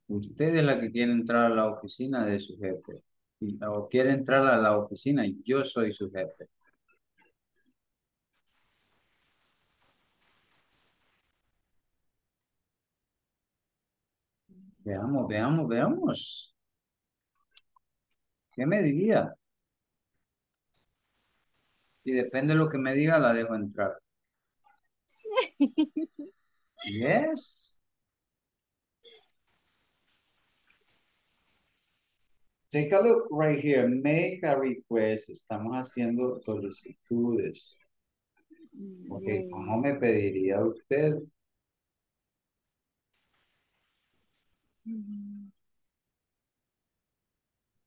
Usted es la que quiere entrar a la oficina de su jefe. Y- O quiere entrar a la oficina, y yo soy su jefe. Veamos, veamos, veamos. ¿Qué me diría? Y depende de lo que me diga, la dejo entrar. Yes. Take a look right here. Make a request. Estamos haciendo solicitudes. Ok, ¿cómo me pediría usted?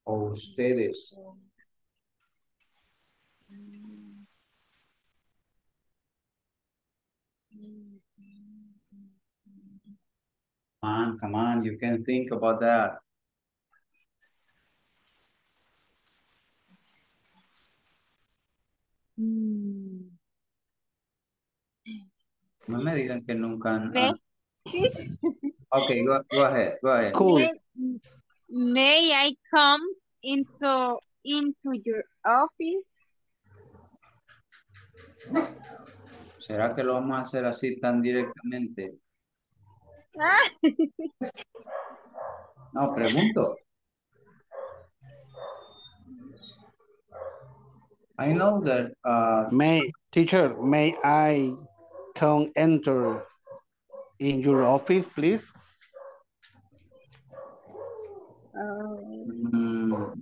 O ustedes. Come on, come on, you can think about that. No me digan que nunca han... May, ah, Okay, go, go ahead, go ahead. Cool. may, may I come into into your office? ¿Será que lo vamos a hacer así tan directamente? No, pregunto. I know that, uh, May, teacher, may I come enter in your office, please?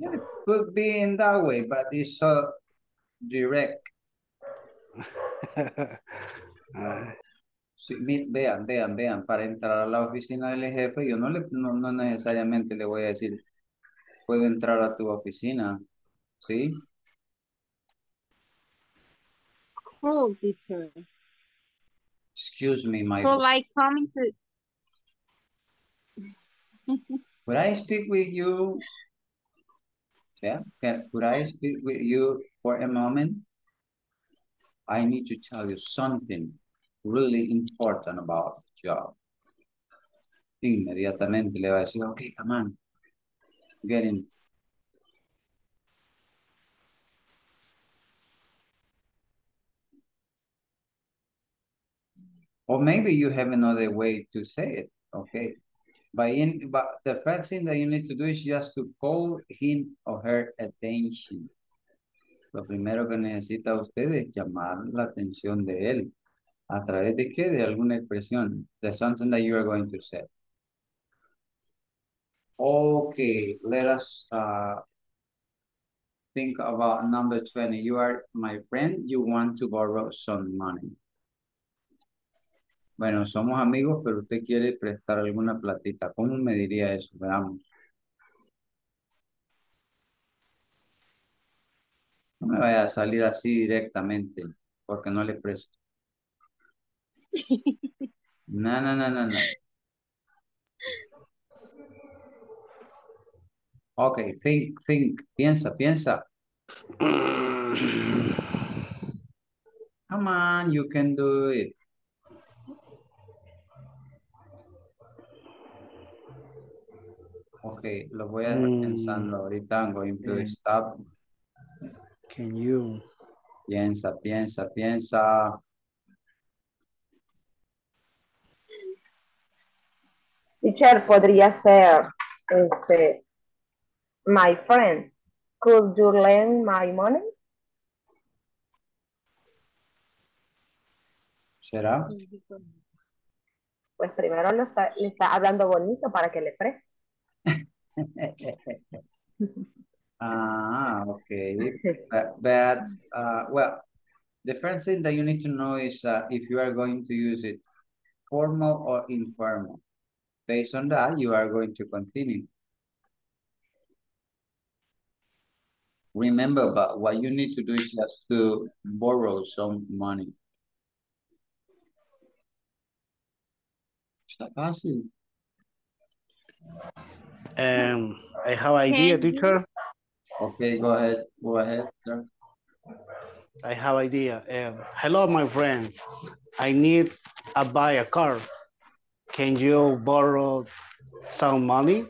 Yeah, it could be in that way, but it's so direct. Ah, Sí, mi- vean, vean, vean, para entrar a la oficina del jefe, yo no, le, no, no necesariamente le voy a decir, puedo entrar a tu oficina, ¿sí? cool teacher. Excuse me, my, Could I come to... could I speak with you? Yeah, can, could I speak with you for a moment? I need to tell you something really important about the job. Inmediatamente le va a decir, okay, come on, get in. Or maybe you have another way to say it, okay? By in, but the first thing that you need to do is just to call him or her attention. Lo primero que necesita usted es llamar la atención de él. ¿A través de qué? De alguna expresión. De something that you are going to say. Okay, let us uh, think about number 20. You are my friend, you want to borrow some money. Bueno, somos amigos, pero usted quiere prestar alguna platita. ¿Cómo me diría eso? Veamos. No me vaya a salir así directamente, porque no le presto. No, no, no, no, no. Ok, think, think, piensa, piensa. Come on, you can do it. Ok, lo voy a dejar Mm. pensando ahorita. I'm going to Okay. stop. Can you? Piensa, piensa, piensa. Teacher, podría ser, este, my friend, could you lend my money? ¿Será? Pues primero lo está, le está hablando bonito para que le preste. Ah, okay. But, but uh, well, the first thing that you need to know is uh, if you are going to use it formal or informal. Based on that, you are going to continue. Remember, but what you need to do is just to borrow some money. Está fácil. Um, I have idea, Can you- teacher. Okay, go ahead. Go ahead, sir. I have idea. Um, hello, my friend. I need to buy a car. Can you borrow some money?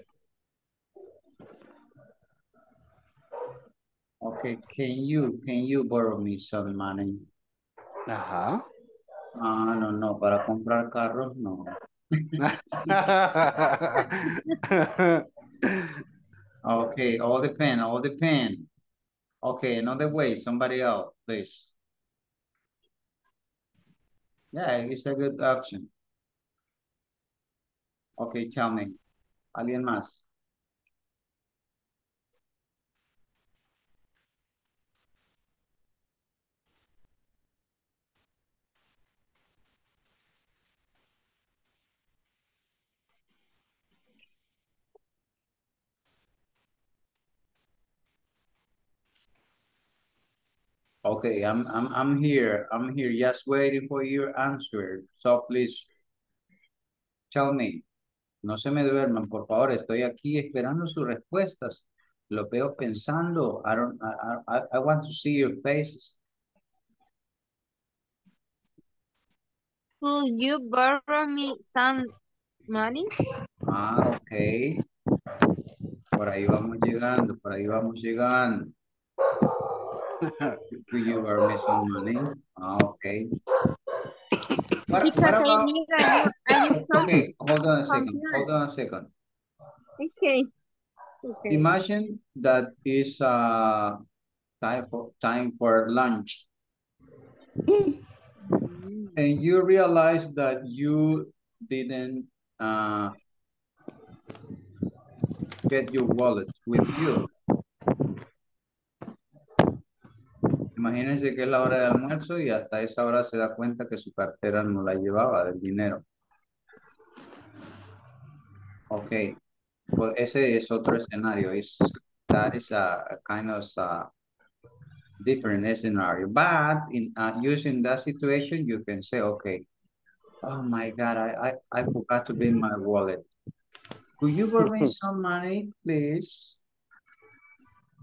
Okay, can you, can you borrow me some money? Ajá. Ah, no, no, para comprar carros, no. Okay, all depend, all depend. Okay, another way, somebody else, please. Yeah, it's a good option. Okay, tell me. ¿Alguien más? Okay, I'm, I'm, I'm here, I'm here, just waiting for your answer. So please, tell me. No se me duerman, por favor, estoy aquí esperando sus respuestas. Lo veo pensando. I don't, I, I, I want to see your faces. Could you borrow me some money? Ah, ok. Por ahí vamos llegando, por ahí vamos llegando. Could you are making money? Ah, okay. What, Because what I need a new, okay, hold on a second, hold on a second. Okay. Okay. Imagine that is uh time for time for lunch. And you realize that you didn't uh get your wallet with you. Imagínense que es la hora de almuerzo y hasta esa hora se da cuenta que su cartera no la llevaba del dinero. Ok, pues ese es otro escenario. Is that is a, a kind of uh different scenario. But in uh, using that situation, you can say, okay, oh my God, I, I, I forgot to bring my wallet. Could you borrow me some money, please?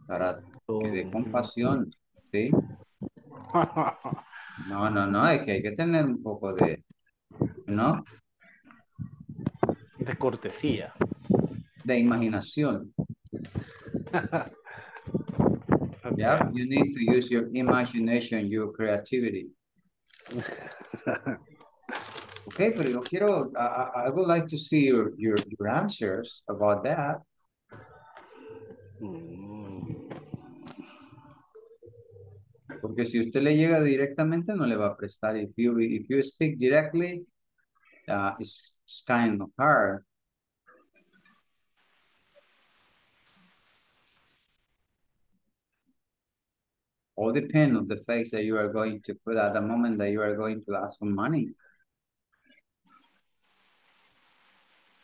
Para que de compasión, ¿sí? No, no, no, es que hay que tener un poco de, ¿no? De cortesía. De imaginación. Yeah, you need to use your imagination, your creativity. Okay, pero yo quiero, I, would like to see your, your, your answers about that. Porque si usted le llega directamente, no le va a prestar. If you, if you speak directly, uh, it's, it's kind of hard. All depend on the face that you are going to put at the moment that you are going to ask for money.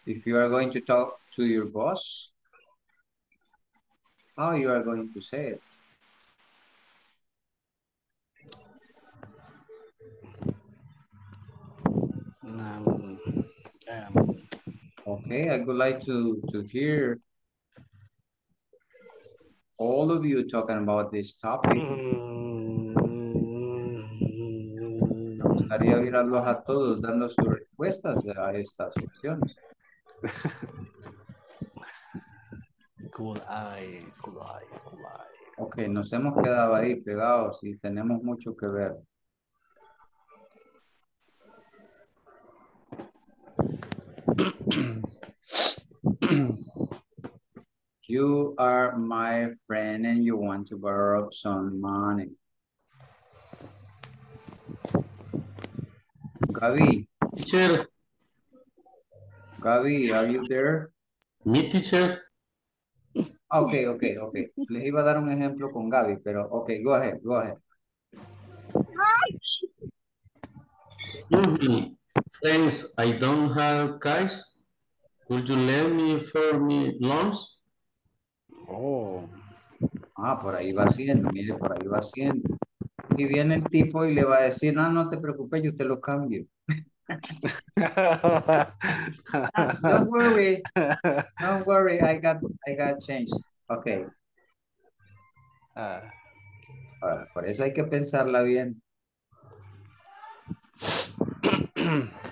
If you are going to talk to your boss, how you are going to say it? Um, um, Okay, I would like to, to hear all of you talking about this topic. Me gustaría oírlos a todos dando sus respuestas a estas opciones. cool eye, cool eye, cool eye. Ok, nos hemos quedado ahí pegados y tenemos mucho que ver. You are my friend and you want to borrow some money. Gaby, Teacher, Gaby, are you there? me teacher. Okay, okay, okay. Les iba a dar un ejemplo con Gaby, pero okay, go ahead, go ahead. Mhm. Friends, I don't have cash. Could you lend me for me loans? Oh, Ah, por ahí va haciendo, mire, por ahí va haciendo. Y viene el tipo y le va a decir, no, no te preocupes, yo te lo cambio. Don't worry. Don't worry. I got I got changed. Okay. Ah, Ahora, por eso hay que pensarla bien.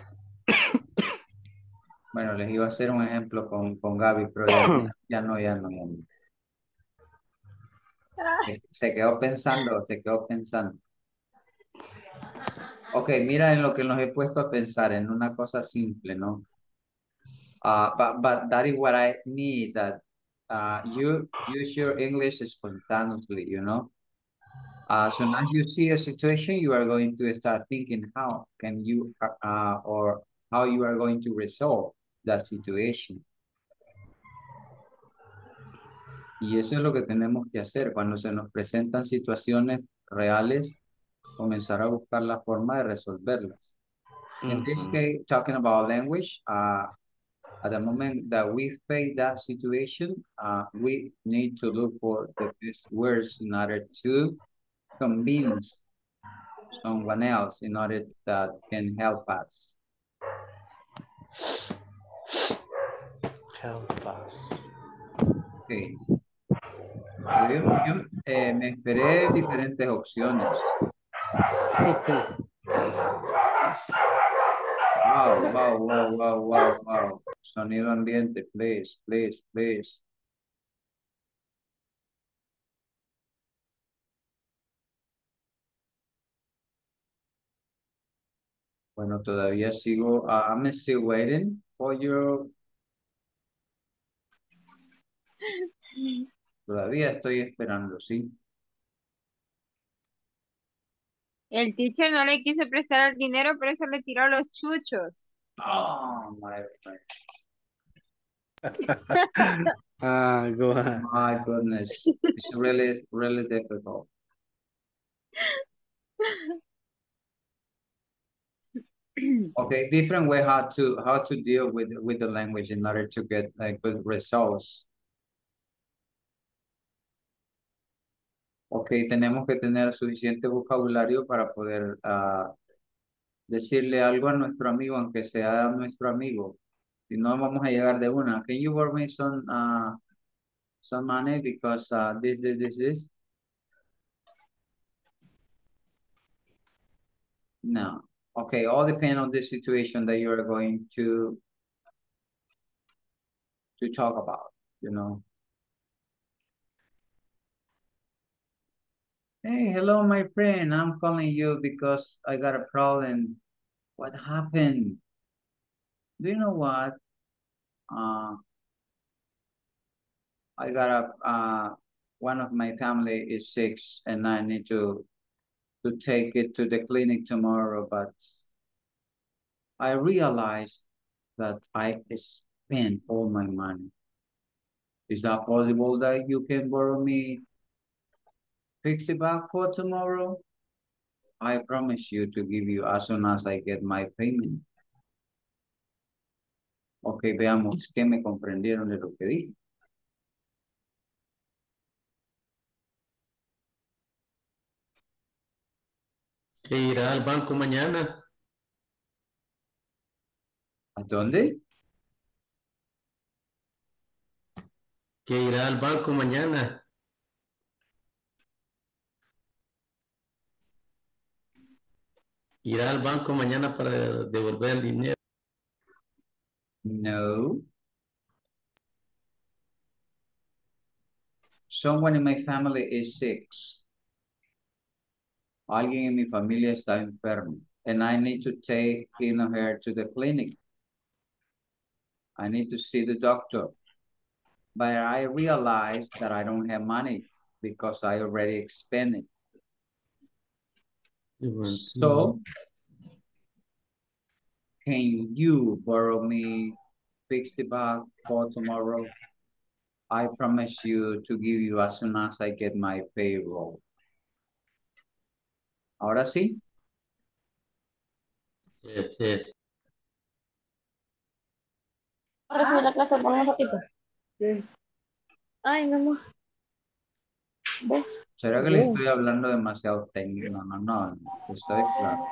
Bueno, les iba a hacer un ejemplo con, con Gaby, pero ya, ya no, ya no, ya no. Se- Se quedó pensando, se quedó pensando. Ok, mira en lo que nos he puesto a pensar, en una cosa simple, ¿no? Uh, but, but that is what I need, that uh, you use your English spontaneously, you know? As soon as you see a situation, you are going to start thinking how can you, uh, or how you are going to resolve that situation. Y eso es lo que tenemos que hacer cuando se nos presentan situaciones reales, comenzar a buscar la forma de resolverlas. In this case, talking about language, uh, at the moment that we face that situation, uh, we need to look for the best words in order to convince someone else in order that can help us. Help us. Okay. Yo, yo, eh, me esperé diferentes opciones. Wow, wow, wow, wow, wow, wow. Sonido ambiente, please, please, please. Bueno, todavía sigo, uh, I'm still waiting for your, todavía estoy esperando, sí. El teacher no le quiso prestar el dinero, por eso le tiró los chuchos. Oh, my, Ah, go ahead. my goodness. It's really, really difficult. Okay, different way how to, how to deal with, with the language in order to get like good results. Ok, tenemos que tener suficiente vocabulario para poder ah, decirle algo a nuestro amigo, aunque sea nuestro amigo. Si no, vamos a llegar de una. Can you borrow me some, ah, some money because ah, this, this, this, this? No. Okay, all depend on the situation that you are going to to talk about, you know. Hey, hello, my friend. I'm calling you because I got a problem. What happened? Do you know what? Uh, I got a, uh, one of my family is sick and I need to, to take it to the clinic tomorrow, but I realized that I spent all my money. Is that possible that you can borrow me fix it back for tomorrow? I promise you to give you as soon as I get my payment. Ok, veamos qué me comprendieron de lo que dije. Que irá al banco mañana. ¿A dónde? Que irá al banco mañana. Irá al banco mañana para devolver el dinero. No. Someone in my family is sick. Alguien en mi familia está enfermo. And I need to take him or her to the clinic. I need to see the doctor. But I realized that I don't have money because I already expended. So, can you borrow me 60 bucks for tomorrow? I promise you to give you as soon as I get my payroll. Ahora sí, Yes, yes. recibir la clase por un ratito? Ay, mi amor. ¿Será que le estoy hablando demasiado técnico? No, no, no, estoy claro.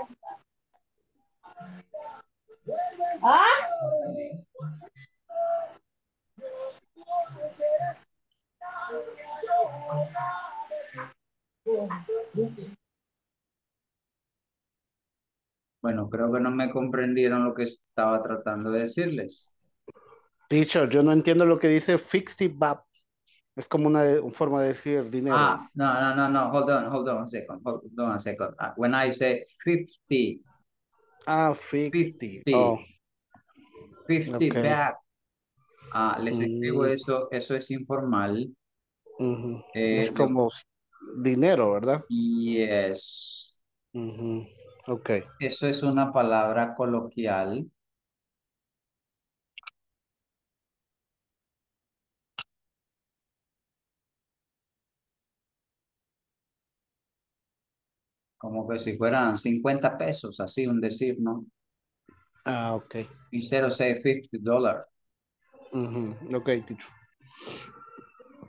Bueno, creo que no me comprendieron lo que estaba tratando de decirles. Teacher, yo no entiendo lo que dice fixie bap. Es como una, una forma de decir dinero. Ah, no, no, no, no. Hold on, hold on a second. Hold on a second. Uh, when I say 50, Ah, fixie. 50, Oh, 50 ok. back. Ah, les escribo Mm. eso, eso es informal. Eh, es como dinero, ¿verdad? Yes. Ujú. Ok. Eso es una palabra coloquial. Como que si fueran 50 pesos, así un decir, ¿no? Ah, ok. Instead of say 50 dólares. Ok, teacher.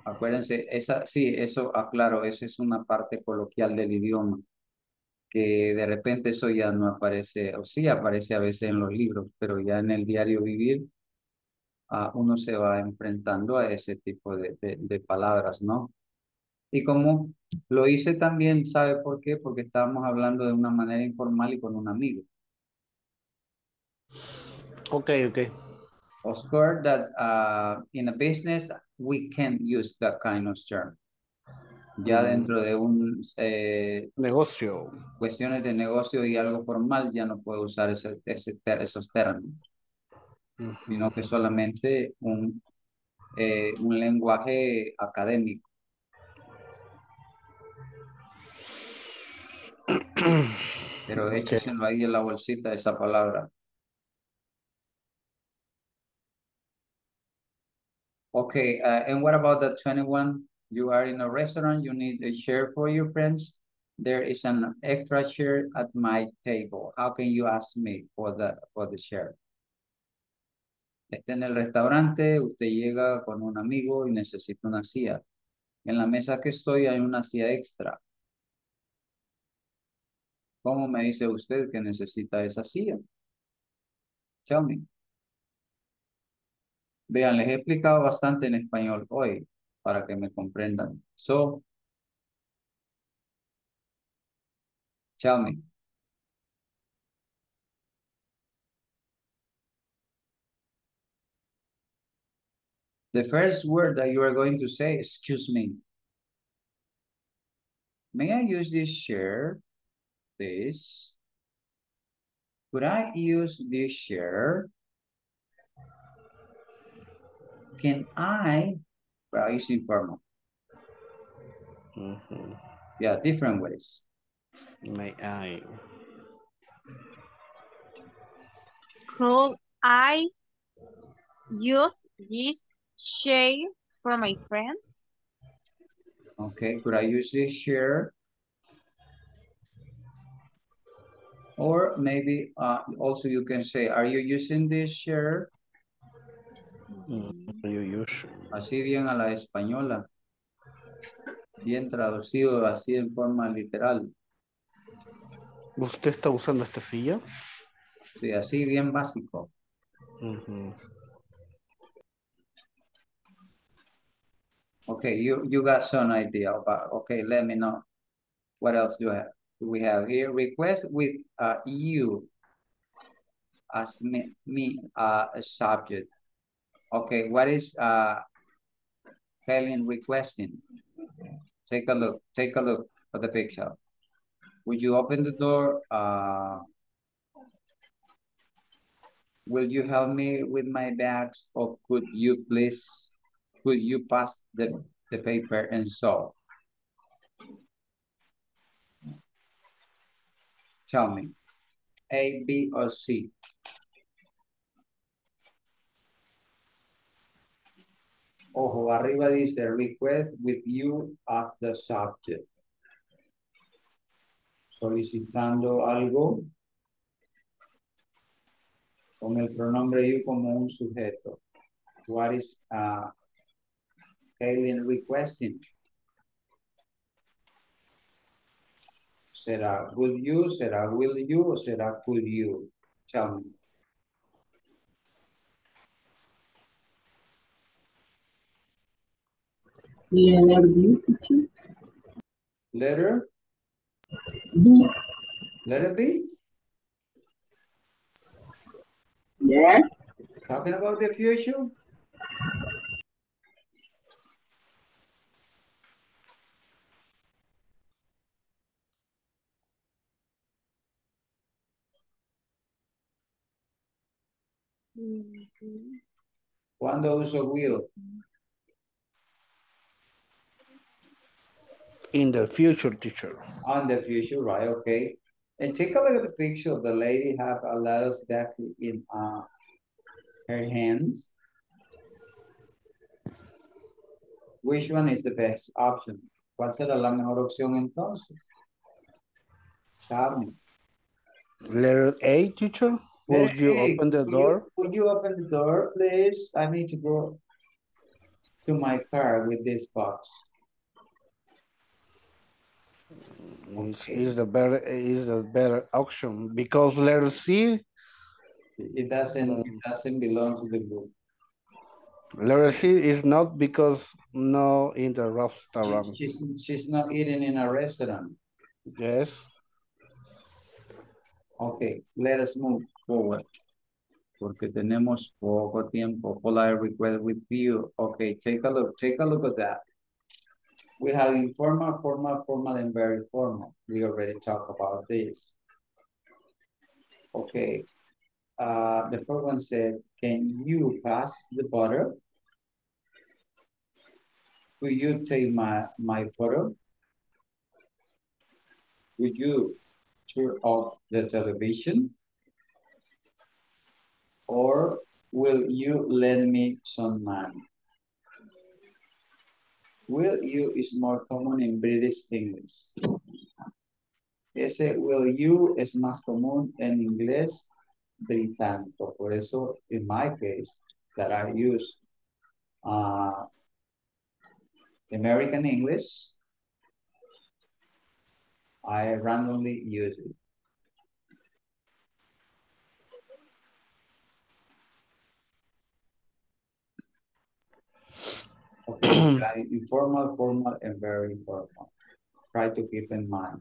Acuérdense, esa, sí, eso, aclaro, esa es una parte coloquial del idioma, que de repente eso ya no aparece, o sí aparece a veces en los libros, pero ya en el diario vivir, ah, uno se va enfrentando a ese tipo de, de, de palabras, ¿no? Y como lo hice también, ¿sabe por qué? Porque estábamos hablando de una manera informal y con un amigo. Ok, ok. Of course, that uh, in a business, we can use that kind of term. Ya Mm. dentro de un eh, Negocio. cuestiones de negocio y algo formal, ya no puedo usar ese, esos términos, sino que solamente un, eh, un lenguaje académico. Pero écheselo ahí en la bolsita esa palabra. Okay, uh, and what about the 21? You are in a restaurant, you need a chair for your friends. There is an extra chair at my table. How can you ask me for the, for the chair? Está en el restaurante, usted llega con un amigo y necesita una silla. En la mesa que estoy hay una silla extra. ¿Cómo me dice usted que necesita esa silla? Tell me. Vean, les he explicado bastante en español hoy para que me comprendan. So, tell me. The first word that you are going to say, excuse me. May I use this chair, please? Could I use this chair? Can I? Well, it's informal. Ujú. Yeah, different ways. May I. Could I use this shade for my friend? Okay, could I use this chair? Or maybe uh, also you can say, are you using this chair? Mm, you use. Así bien a la española. Bien traducido así en forma literal. ¿Usted está usando esta silla? Sí, así bien básico. Okay, you, you got some idea about, okay, let me know. What else do you have? We have here? Request with uh, you as me, me uh, a subject. Okay, what is uh, Helen requesting? Take a look, take a look at the picture. Would you open the door? Uh, will you help me with my bags or could you please, could you pass the, the paper and so? Tell me, A, B, or C? Ojo, arriba dice request with you as the subject. Solicitando algo con el pronombre you como un sujeto. What is uh, Kaylin requesting? Será would you, será will you, or será could you? Tell me. Letter B. Letter? B. Letter B? Yes. Talking about the future? ¿Cuándo uso will? In the future, teacher. On the future, right? Okay. And take a look at the picture of the lady have a lettuce back in uh, her hands. Which one is the best option? ¿Cuál será la mejor opción entonces? Carmen. Letter A, teacher. Will you open the you- door? Will you open the door, please? I need to go to my car with this box. Mm, is, Okay. is the better is the better option because letter C, It doesn't, it doesn't belong to the book. letter C is not because no in the She- restaurant. She's, she's not eating in a restaurant. Yes. Okay, let us move forward. Porque tenemos poco tiempo. Polite request with you. Okay, take a look, take a look at that. We have informal, formal, formal, and very formal. We already talked about this. Okay. Uh, the first one said, can you pass the butter? Will you take my, my photo? Would you turn off the television? Or will you lend me some money? Will you is more common in British English. Ese will you es más común en inglés británico. Por eso, in my case, that I use uh, American English, I randomly use it. Okay, informal, formal, and very informal. Try to keep in mind.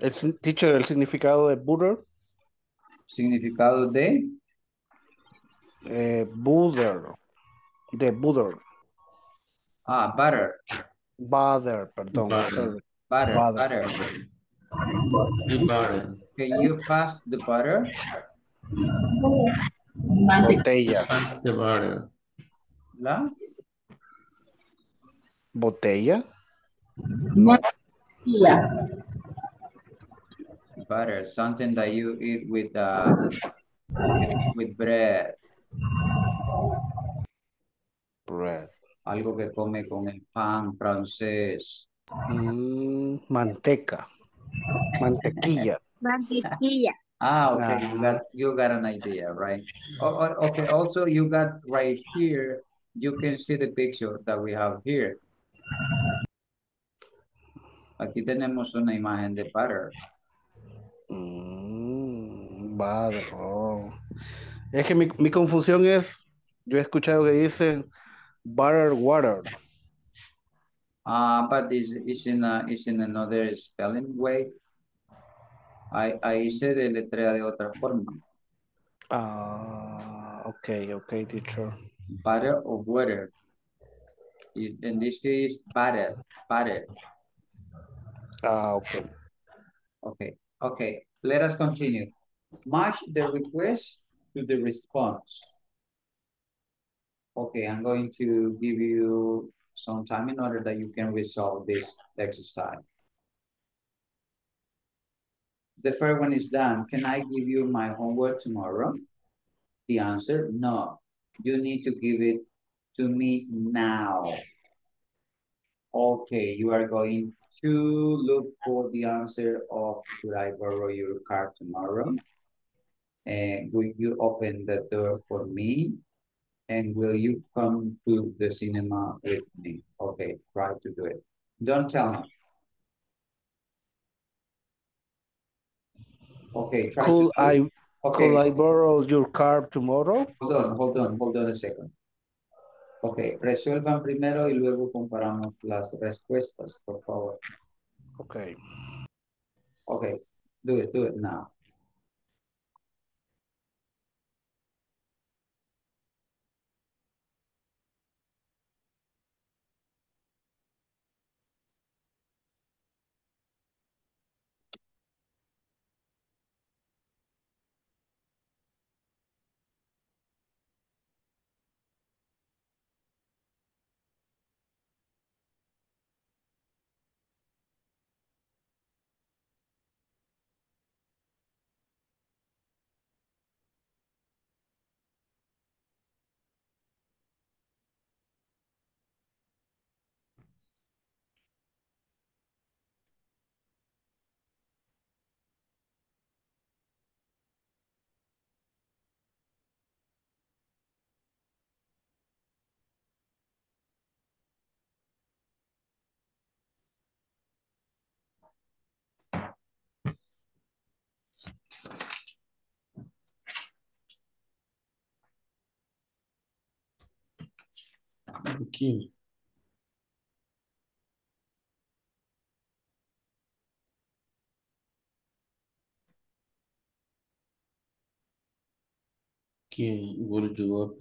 El sin- teacher, el significado de butter, Significado de eh, butter, de butter, ah, butter, butter, perdón, Butter. butter, Butter. butter. You butter. Can you pass the butter? Botella, Pass the butter. La? botella, Yeah. Butter, something that you eat with uh with bread. bread, Algo que come con el pan francés. Mm, manteca, mantequilla. Mantequilla. Ah, okay, you got you got an idea, right? Oh, oh, okay, also you got right here, you can see the picture that we have here. Aquí tenemos una imagen de butter. Mm, butter, oh. Es que mi, mi confusión es, yo he escuchado que dicen butter water. Uh, but is is in a, is in another spelling way. Ahí, ahí se deletrea de otra forma. Ah, ok, ok, teacher. Butter or water. In this case, butter, butter. Ah, ok. Okay, okay, let us continue. Match the request to the response. Okay, I'm going to give you some time in order that you can resolve this exercise. The first one is done. Can I give you my homework tomorrow? The answer, no. You need to give it to me now. Okay, you are going to look for the answer of should I borrow your car tomorrow? And will you open the door for me? And will you come to the cinema with me? Okay, try to do it. Don't tell me. Okay, try Could. I, Okay, could I borrow your car tomorrow? hold on, hold on, hold on a second. Ok, resuelvan primero y luego comparamos las respuestas, por favor. Okay. Okay, do it, do it now. Aquí. Okay, would you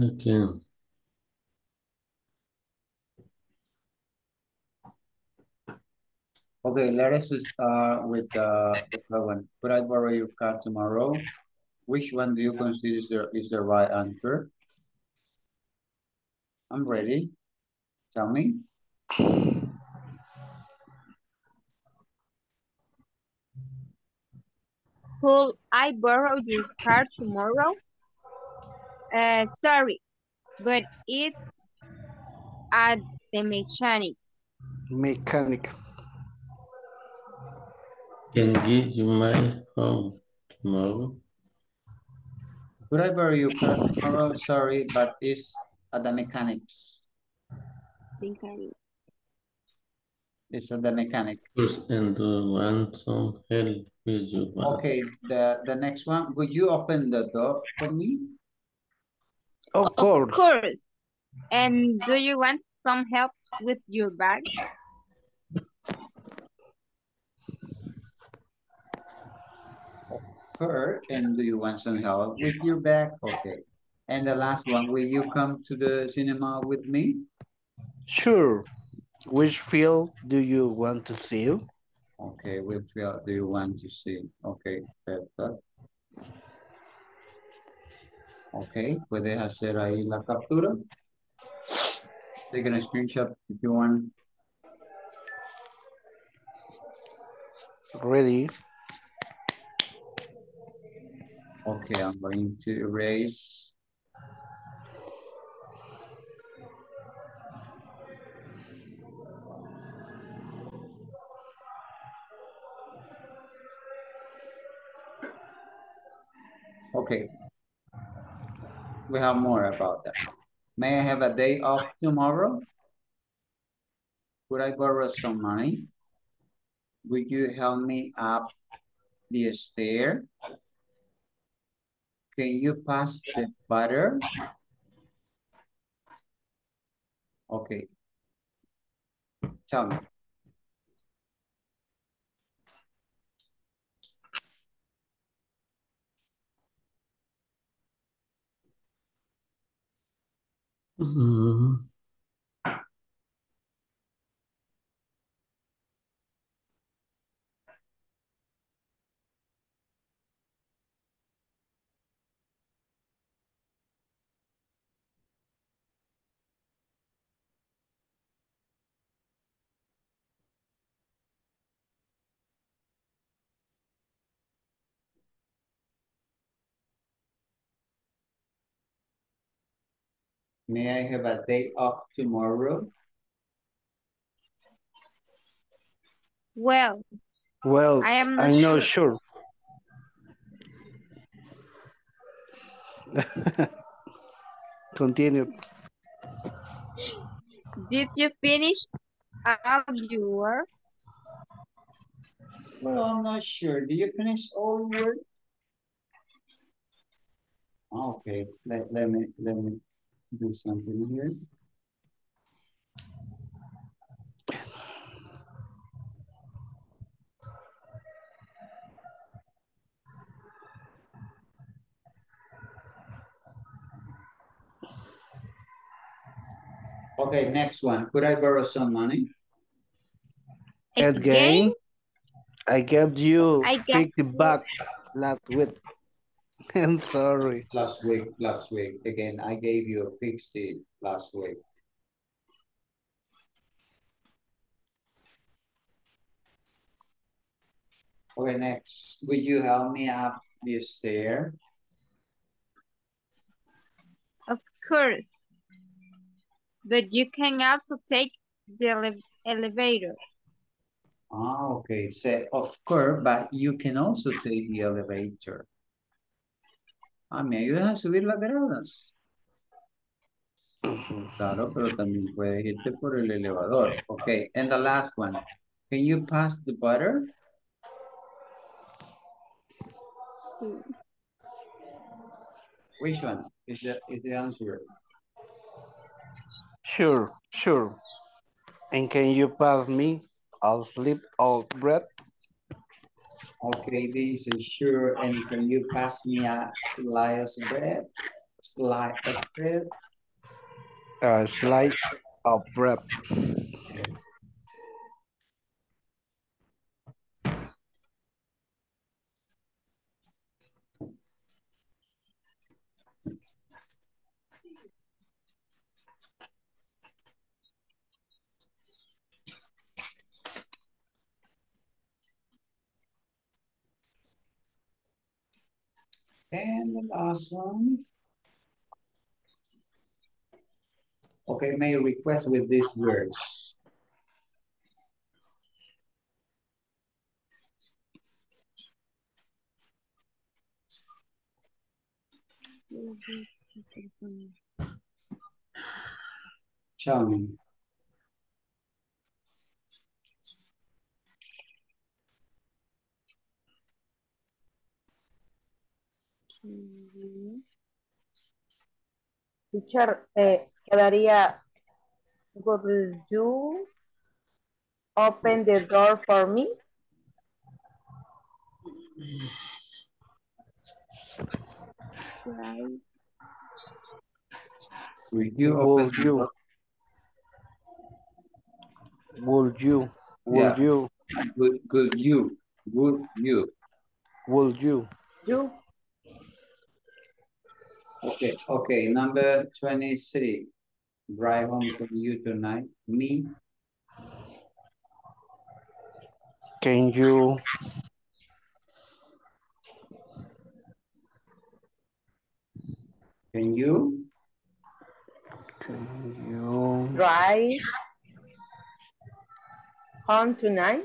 Okay. Okay, let us start with uh, the first one. Could I borrow your car tomorrow? Which one do you consider is the, is the right answer? I'm ready. Tell me. Could I borrow your car tomorrow? Uh, sorry, but it's at the mechanics. Mechanic. Can give you my home tomorrow. Whatever you can your tomorrow? Sorry, but it's at the mechanics. Mechanics. It's at the mechanic. First and uh, want some help with your wife. Okay, the, the next one, would you open the door for me? Of course. Of course. And do you want some help with your bag? Her, and do you want some help with your bag? Okay. And the last one, will you come to the cinema with me? Sure. Which film do you want to see? Okay, which film do you want to see? Okay, perfect. Okay, puedes hacer ahí la captura. Take a screenshot if you want. Ready? Okay, I'm going to erase. Okay. We have more about that. May I have a day off tomorrow? Could I borrow some money? Would you help me up the stair? Can you pass the butter? Okay. Tell me. Mhm. May I have a day off tomorrow? Well, Well, I am not I'm not sure. sure. Continue. did you finish all your work? Well, I'm not sure. Did you finish all your work? Okay, let, let me, let me do something here. Okay, next one. Could I borrow some money? Again, I get you I get 50 bucks last week. I'm sorry. Last week, last week. Again, I gave you 60 last week. Okay, next. Would you help me up the stair? Of course. But you can also take the ele- elevator. Ah, okay. Say, of course, but you can also take the elevator. Ah, ¿me ayudas a subir las gradas? Claro, pero también puedes irte por el elevador. Okay, and the last one. Can you pass the butter? Which one is the, is the answer? Sure, sure. And can you pass me? I'll sleep all bread. Okay, this is sure. And can you pass me a slice of bread? Slice of bread? A uh, slice of bread. And the last one. Okay, may request with these words. Me. Teacher, eh, quedaría, would you open the door for me? Right. Will you open Would you? door? Would you? Would Yeah. you? Would, could you? Would you? Would you? You, Okay, okay, number twenty-three. Drive home from you tonight. Me, Can you? can you? Can you? drive home tonight?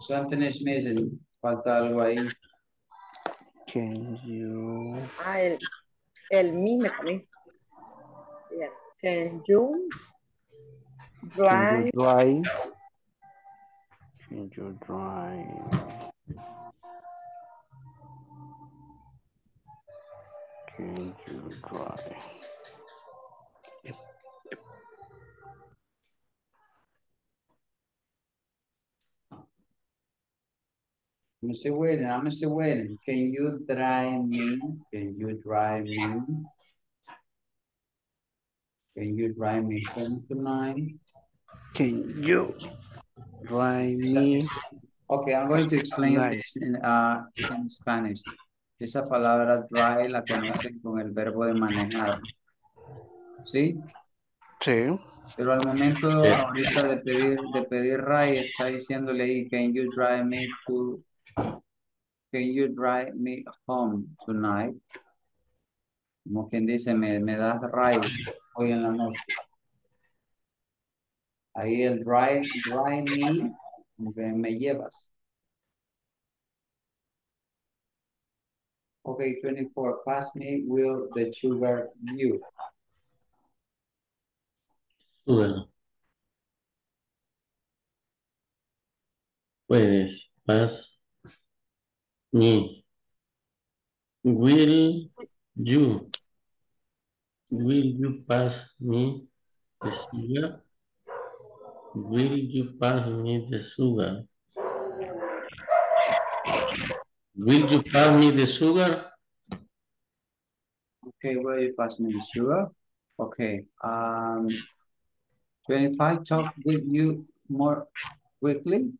Something is missing. Falta algo ahí. Can you? Ah, el, el me me comí. Yeah. Can you Can drive you drive? Can you drive? Can you drive? I'm still waiting. I'm still waiting. Can you drive me? Can you drive me? Can you drive me home tonight? Can you drive me? Okay, I'm going to explain this in, uh, in Spanish. Esa palabra drive la conocen con el verbo de manejar. ¿Sí? Sí. Pero al momento Sí. ahorita de pedir, de pedir ride, está diciéndole ahí, can you drive me to Can you drive me home tonight? Como quien dice, me, me das ride hoy en la noche. Ahí el drive, drive me, como que me llevas. Okay, 24, pass me will the sugar you. Sugar. Puedes, pass me. Will you, will you pass me the sugar? Will you pass me the sugar? Will you pass me the sugar? Okay, will you pass me the sugar? Okay, um, 25, talk with you more quickly.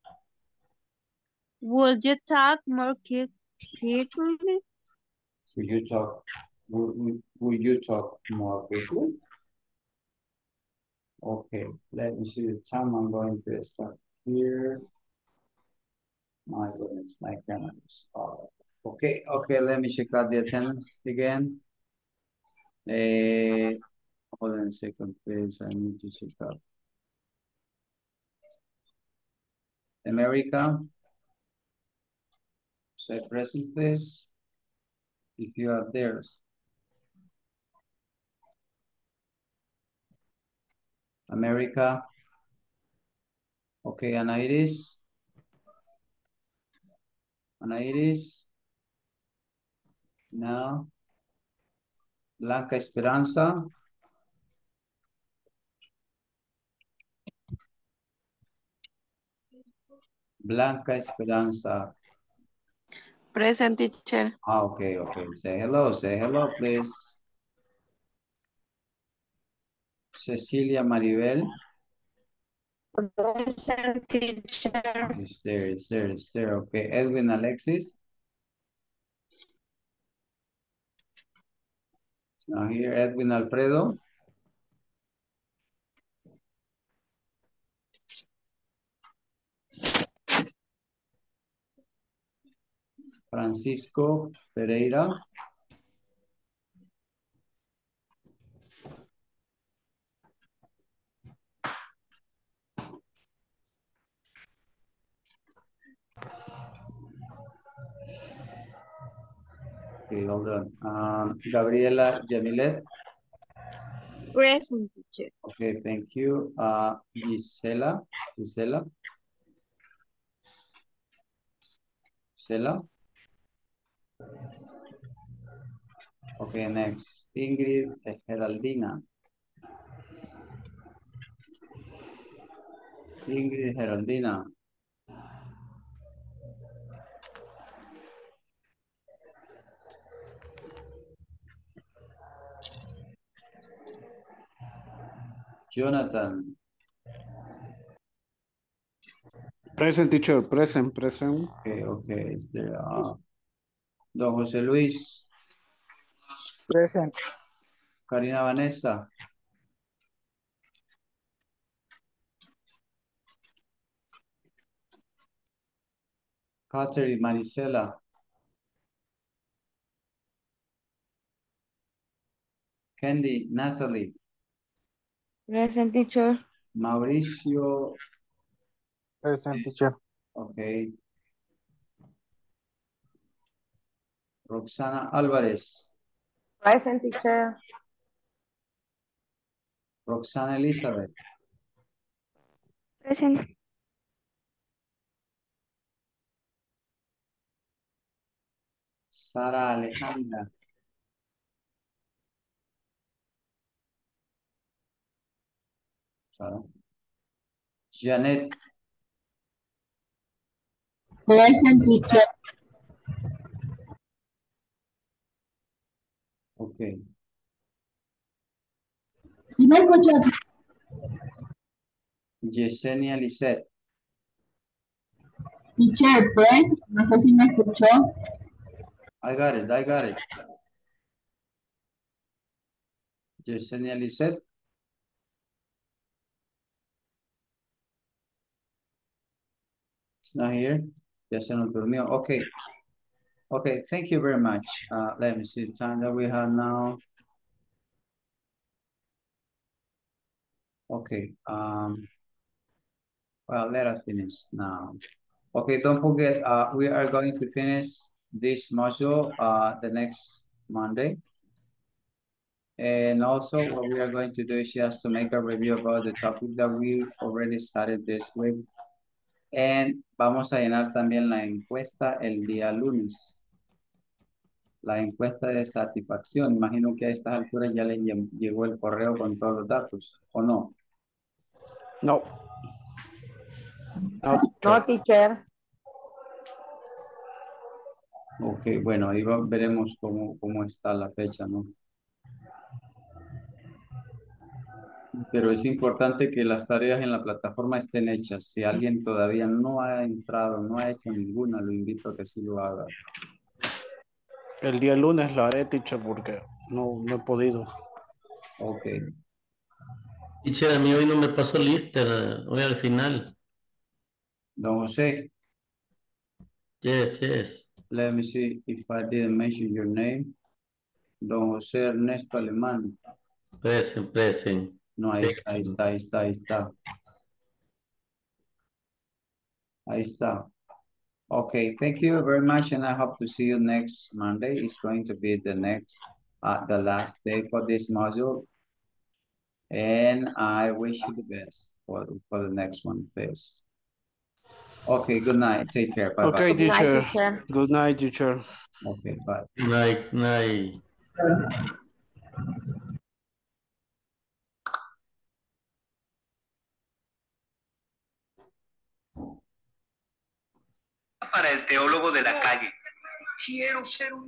Would you talk more quick, quickly? Will you talk, will- will you talk more quickly? Okay, let me see the time I'm going to start here. My goodness, my camera is off. Okay, okay, let me check out the attendance again. Eh, hold on a second, please, I need to check out. America. Say present, please. If you are there. America. Okay, Ana Iris. Ana Iris. No. Blanca Esperanza. Blanca Esperanza. Present teacher. Ah, okay, okay. Say hello, say hello, please. Cecilia Maribel. Present teacher. It's there, it's there, it's there. Okay, Edwin Alexis. Now here, Edwin Alfredo. Francisco Pereira. Okay, hold on. Um, Gabriela Jamilet. Present teacher. Okay, thank you. Uh, Gisela, Gisela. Gisela. Okay, next. Ingrid Geraldina. Ingrid Geraldina. Jonathan. Present teacher, present, present. Okay, okay. Este, ah, Don José Luis. Present. Karina Vanessa. Catherine Marisela. Candy, Natalie, Present teacher. Mauricio, Present teacher. okay. Roxana Alvarez, Present teacher. Roxana Elizabeth, Present. Sara Alejandra. Sara. Janet, Present teacher. Okay. ¿Sí me escuchan? Yesenia Lisette, Teacher, present. No sé si me escuchó. I got it, I got it. Yesenia Lisette. It's not here. Ya se nos durmió. Okay. Okay, thank you very much. Uh, let me see the time that we have now. Okay, um, well, let us finish now. Okay, don't forget, uh, we are going to finish this module, uh, the next Monday. And also what we are going to do is just to make a review about the topic that we already started this week. And vamos a llenar también la encuesta el día lunes. La encuesta de satisfacción. Imagino que a estas alturas ya les lle- llegó el correo con todos los datos, ¿o no? No. No, No, teacher. Ok, bueno, ahí va- veremos cómo, cómo está la fecha, ¿no? Pero es importante que las tareas en la plataforma estén hechas. Si alguien todavía no ha entrado, no ha hecho ninguna, lo invito a que sí lo haga. El día lunes lo haré, teacher, porque no, no he podido. Ok. Teacher, a mí hoy no me pasó Lister, eh, hoy al final. Don José, Yes, yes. let me see if I didn't mention your name. Don José Ernesto Alemán. Present, present. No, ahí está, ahí está, ahí está, ahí está. Ahí está. Okay, thank you very much, and I hope to see you next Monday. It's going to be the next, uh, the last day for this module. And I wish you the best for, for the next one, please. Okay, good night. Take care. Bye Okay, bye. Good night, teacher. teacher. Good night, teacher. Okay, bye. Night, night. Para el teólogo de la calle. Quiero ser un